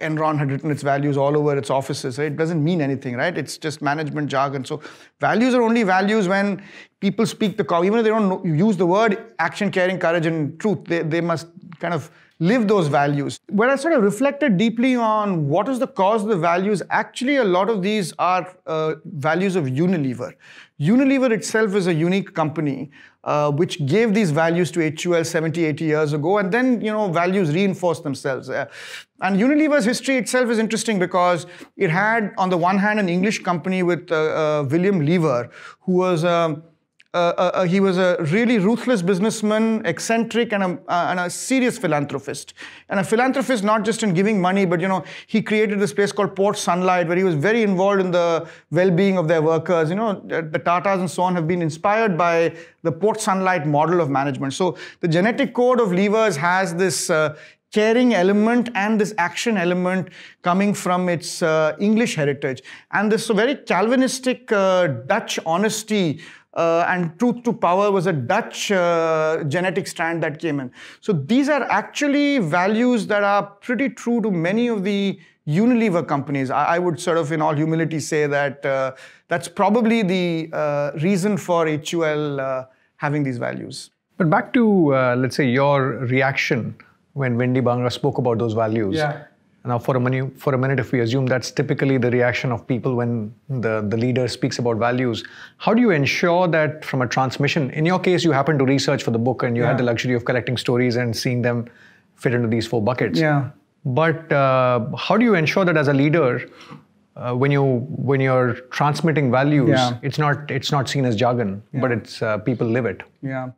Enron had written its values all over its offices. Right? It doesn't mean anything, right? It's just management jargon. So values are only values when people speak the call. Even if they don't use the word action, caring, courage, and truth, they, they must kind of live those values. When I sort of reflected deeply on what is the cause of the values, actually a lot of these are uh, values of Unilever. Unilever itself is a unique company uh, which gave these values to HUL 70, 80 years ago, and then you know values reinforced themselves. Uh, and Unilever's history itself is interesting because it had, on the one hand, an English company with uh, uh, William Lever, who was um, uh, uh, uh, he was a really ruthless businessman, eccentric, and a, uh, and a serious philanthropist. And a philanthropist not just in giving money, but you know, he created this place called Port Sunlight, where he was very involved in the well-being of their workers. You know, the Tatas and so on have been inspired by the Port Sunlight model of management. So the genetic code of Levers has this caring element and this action element coming from its uh, English heritage. And this very Calvinistic uh, Dutch honesty uh, and truth to power was a Dutch uh, genetic strand that came in. So these are actually values that are pretty true to many of the Unilever companies. I, I would sort of, in all humility, say that uh, that's probably the uh, reason for HUL uh, having these values. But back to, uh, let's say, your reaction when Vindi Banga spoke about those values. Yeah. Now, for a, minute, for a minute, if we assume that's typically the reaction of people when the, the leader speaks about values, how do you ensure that from a transmission? In your case, you happen to research for the book and you Yeah. had the luxury of collecting stories and seeing them fit into these four buckets. Yeah. But uh, how do you ensure that as a leader, uh, when you when you're transmitting values, Yeah. it's not it's not seen as jargon, but it's uh, people live it. Yeah.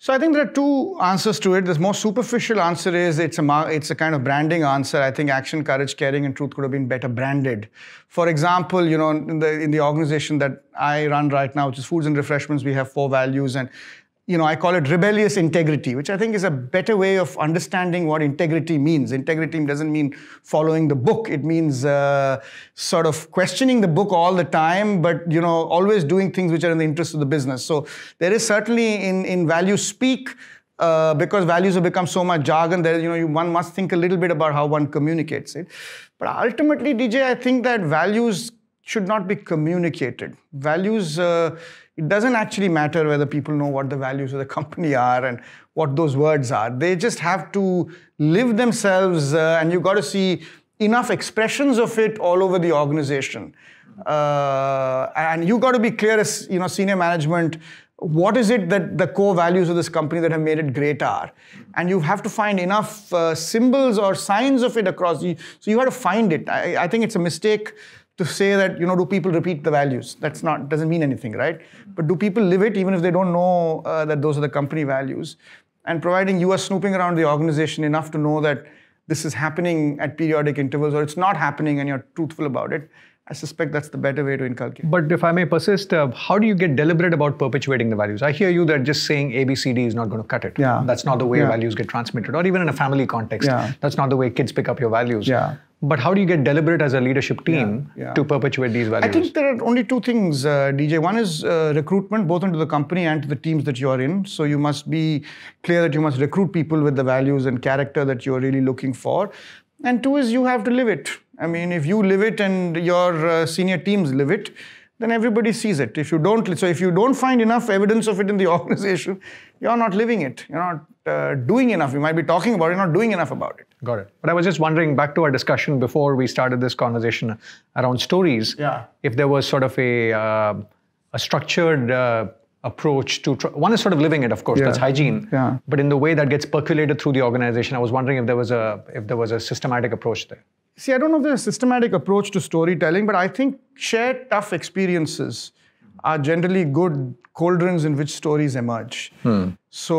So I think there are two answers to it. The more superficial answer is it's a it's a kind of branding answer. I think action, courage, caring, and truth could have been better branded. For example, you know, in the in the organization that I run right now, which is foods and refreshments, we have four values, and you know, I call it rebellious integrity, which I think is a better way of understanding what integrity means. Integrity doesn't mean following the book; it means uh, sort of questioning the book all the time, but you know, always doing things which are in the interest of the business. So there is certainly in in value speak. Uh, because values have become so much jargon, that, you know you, one must think a little bit about how one communicates it. But ultimately, DJ, I think that values should not be communicated. Values, uh, it doesn't actually matter whether people know what the values of the company are and what those words are. They just have to live themselves, uh, and you got to see enough expressions of it all over the organization. Uh, and you got to be clear as you know senior management what is it that the core values of this company that have made it great are and you have to find enough uh, symbols or signs of it across you so you have to find it I, I think it's a mistake to say that you know do people repeat the values that's not doesn't mean anything right but do people live it even if they don't know uh, that those are the company values and providing you are snooping around the organization enough to know that this is happening at periodic intervals or it's not happening and you're truthful about it I suspect that's the better way to inculcate. But if I may persist, uh, how do you get deliberate about perpetuating the values? I hear you that just saying ABCD is not going to cut it. Yeah. That's not the way Yeah. values get transmitted, or even in a family context. Yeah. That's not the way kids pick up your values. Yeah. But how do you get deliberate as a leadership team Yeah. to perpetuate these values? I think there are only two things, uh, DJ. One is uh, recruitment, both into the company and to the teams that you are in. So you must be clear that you must recruit people with the values and character that you are really looking for. And two is you have to live it. I mean, if you live it and your uh, senior teams live it, then everybody sees it. If you don't, so if you don't find enough evidence of it in the organization, you're not living it. You're not uh, doing enough. We might be talking about it, not doing enough about it. Got it. But I was just wondering, back to our discussion before we started this conversation around stories. Yeah. If there was sort of a uh, a structured uh, approach to one is sort of living it, of course, that's hygiene. Yeah. But in the way that gets percolated through the organization, I was wondering if there was a if there was a systematic approach there. See, I don't know if there's a systematic approach to storytelling, but I think shared tough experiences are generally good cauldrons in which stories emerge. So,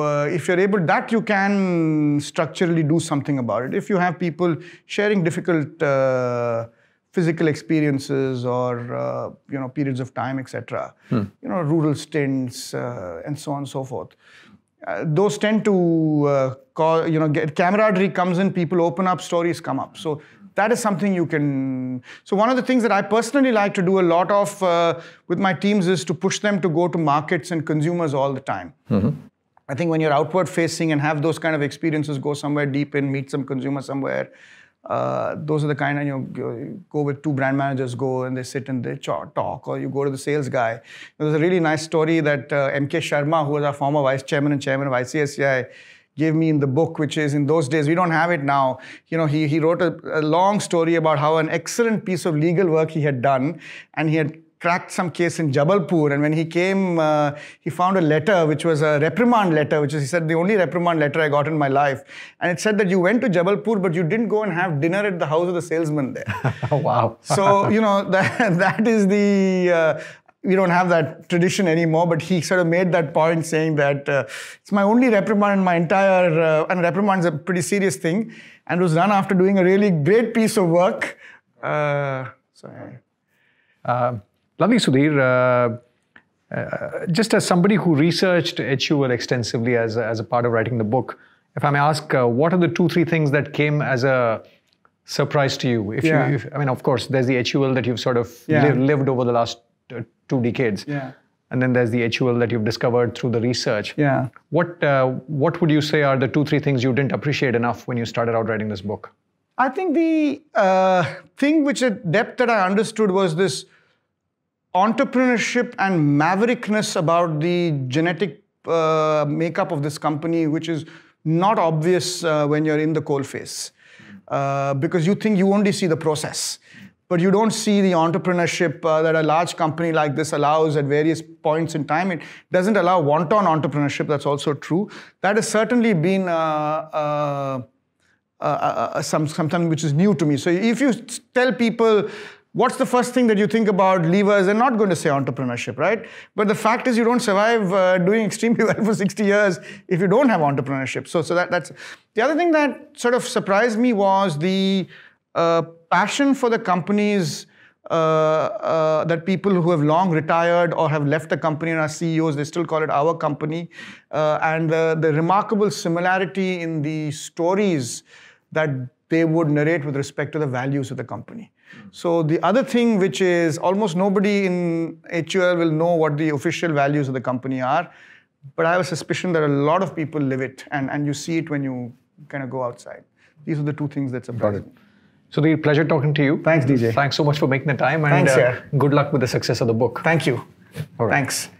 uh, if you're able, that you can structurally do something about it. If you have people sharing difficult uh, physical experiences or uh, you know periods of time, etc., you know, rural stints uh, and so on and so forth uh, those tend to uh, call, you know, get camaraderie comes in, people open up, stories come up. So that is something you can. So one of the things that I personally like to do a lot of uh, with my teams is to push them to go to markets and consumers all the time. I think when you're outward facing and have those kind of experiences, go somewhere deep in, meet some consumer somewhere. Uh, those are the kind of you know go, go with two brand managers go and they sit and they talk or you go to the sales guy there's a really nice story that uh, M.K. Sharma who was our former vice chairman and chairman of ICICI gave me in the book which is in those days we don't have it now you know he, he wrote a, a long story about how an excellent piece of legal work he had done and he had cracked some case in Jabalpur, and when he came, uh, he found a letter which was a reprimand letter, which is, he said, the only reprimand letter I got in my life. And it said that you went to Jabalpur, but you didn't go and have dinner at the house of the salesman there. Oh wow. so, you know, that, that is the. Uh, we don't have that tradition anymore, but he sort of made that point saying that uh, it's my only reprimand in my entire, uh, and reprimand is a pretty serious thing, and was done after doing a really great piece of work. Uh, so, Uh, lovely, Sudhir. Uh, uh, just as somebody who researched HUL extensively as a, as a part of writing the book, if I may ask, uh, what are the two, three things that came as a surprise to you? If Yeah. you, if, I mean, of course, there's the HUL that you've sort of Yeah. lived, lived over the last two decades. Yeah. And then there's the HUL that you've discovered through the research. Yeah. What uh, What would you say are the two, three things you didn't appreciate enough when you started out writing this book? I think the uh, thing which at depth that I understood was this entrepreneurship and maverickness about the genetic uh, makeup of this company, which is not obvious uh, when you're in the coalface. uh, because you think you only see the process but you don't see the entrepreneurship uh, that a large company like this allows at various points in time. It doesn't allow wanton entrepreneurship, that's also true. That has certainly been uh, uh, uh, uh some, something which is new to me. So if you tell people, what's the first thing that you think about levers? They're not going to say entrepreneurship, right? But the fact is, you don't survive uh, doing extremely well for 60 years if you don't have entrepreneurship. So, so that, that's the other thing that sort of surprised me was the passion for the companies uh, uh, that people who have long retired or have left the company and are CEOs, they still call it our company. Uh, and the remarkable similarity in the stories that they would narrate with respect to the values of the company. So the other thing which is almost nobody in HUL will know what the official values of the company are, but I have a suspicion that a lot of people live it and, and you see it when you kind of go outside. These are the two things that surprise me. So the pleasure talking to you. Thanks, DJ. Thanks so much for making the time, and Thanks, uh, good luck with the success of the book. Thank you. Thanks.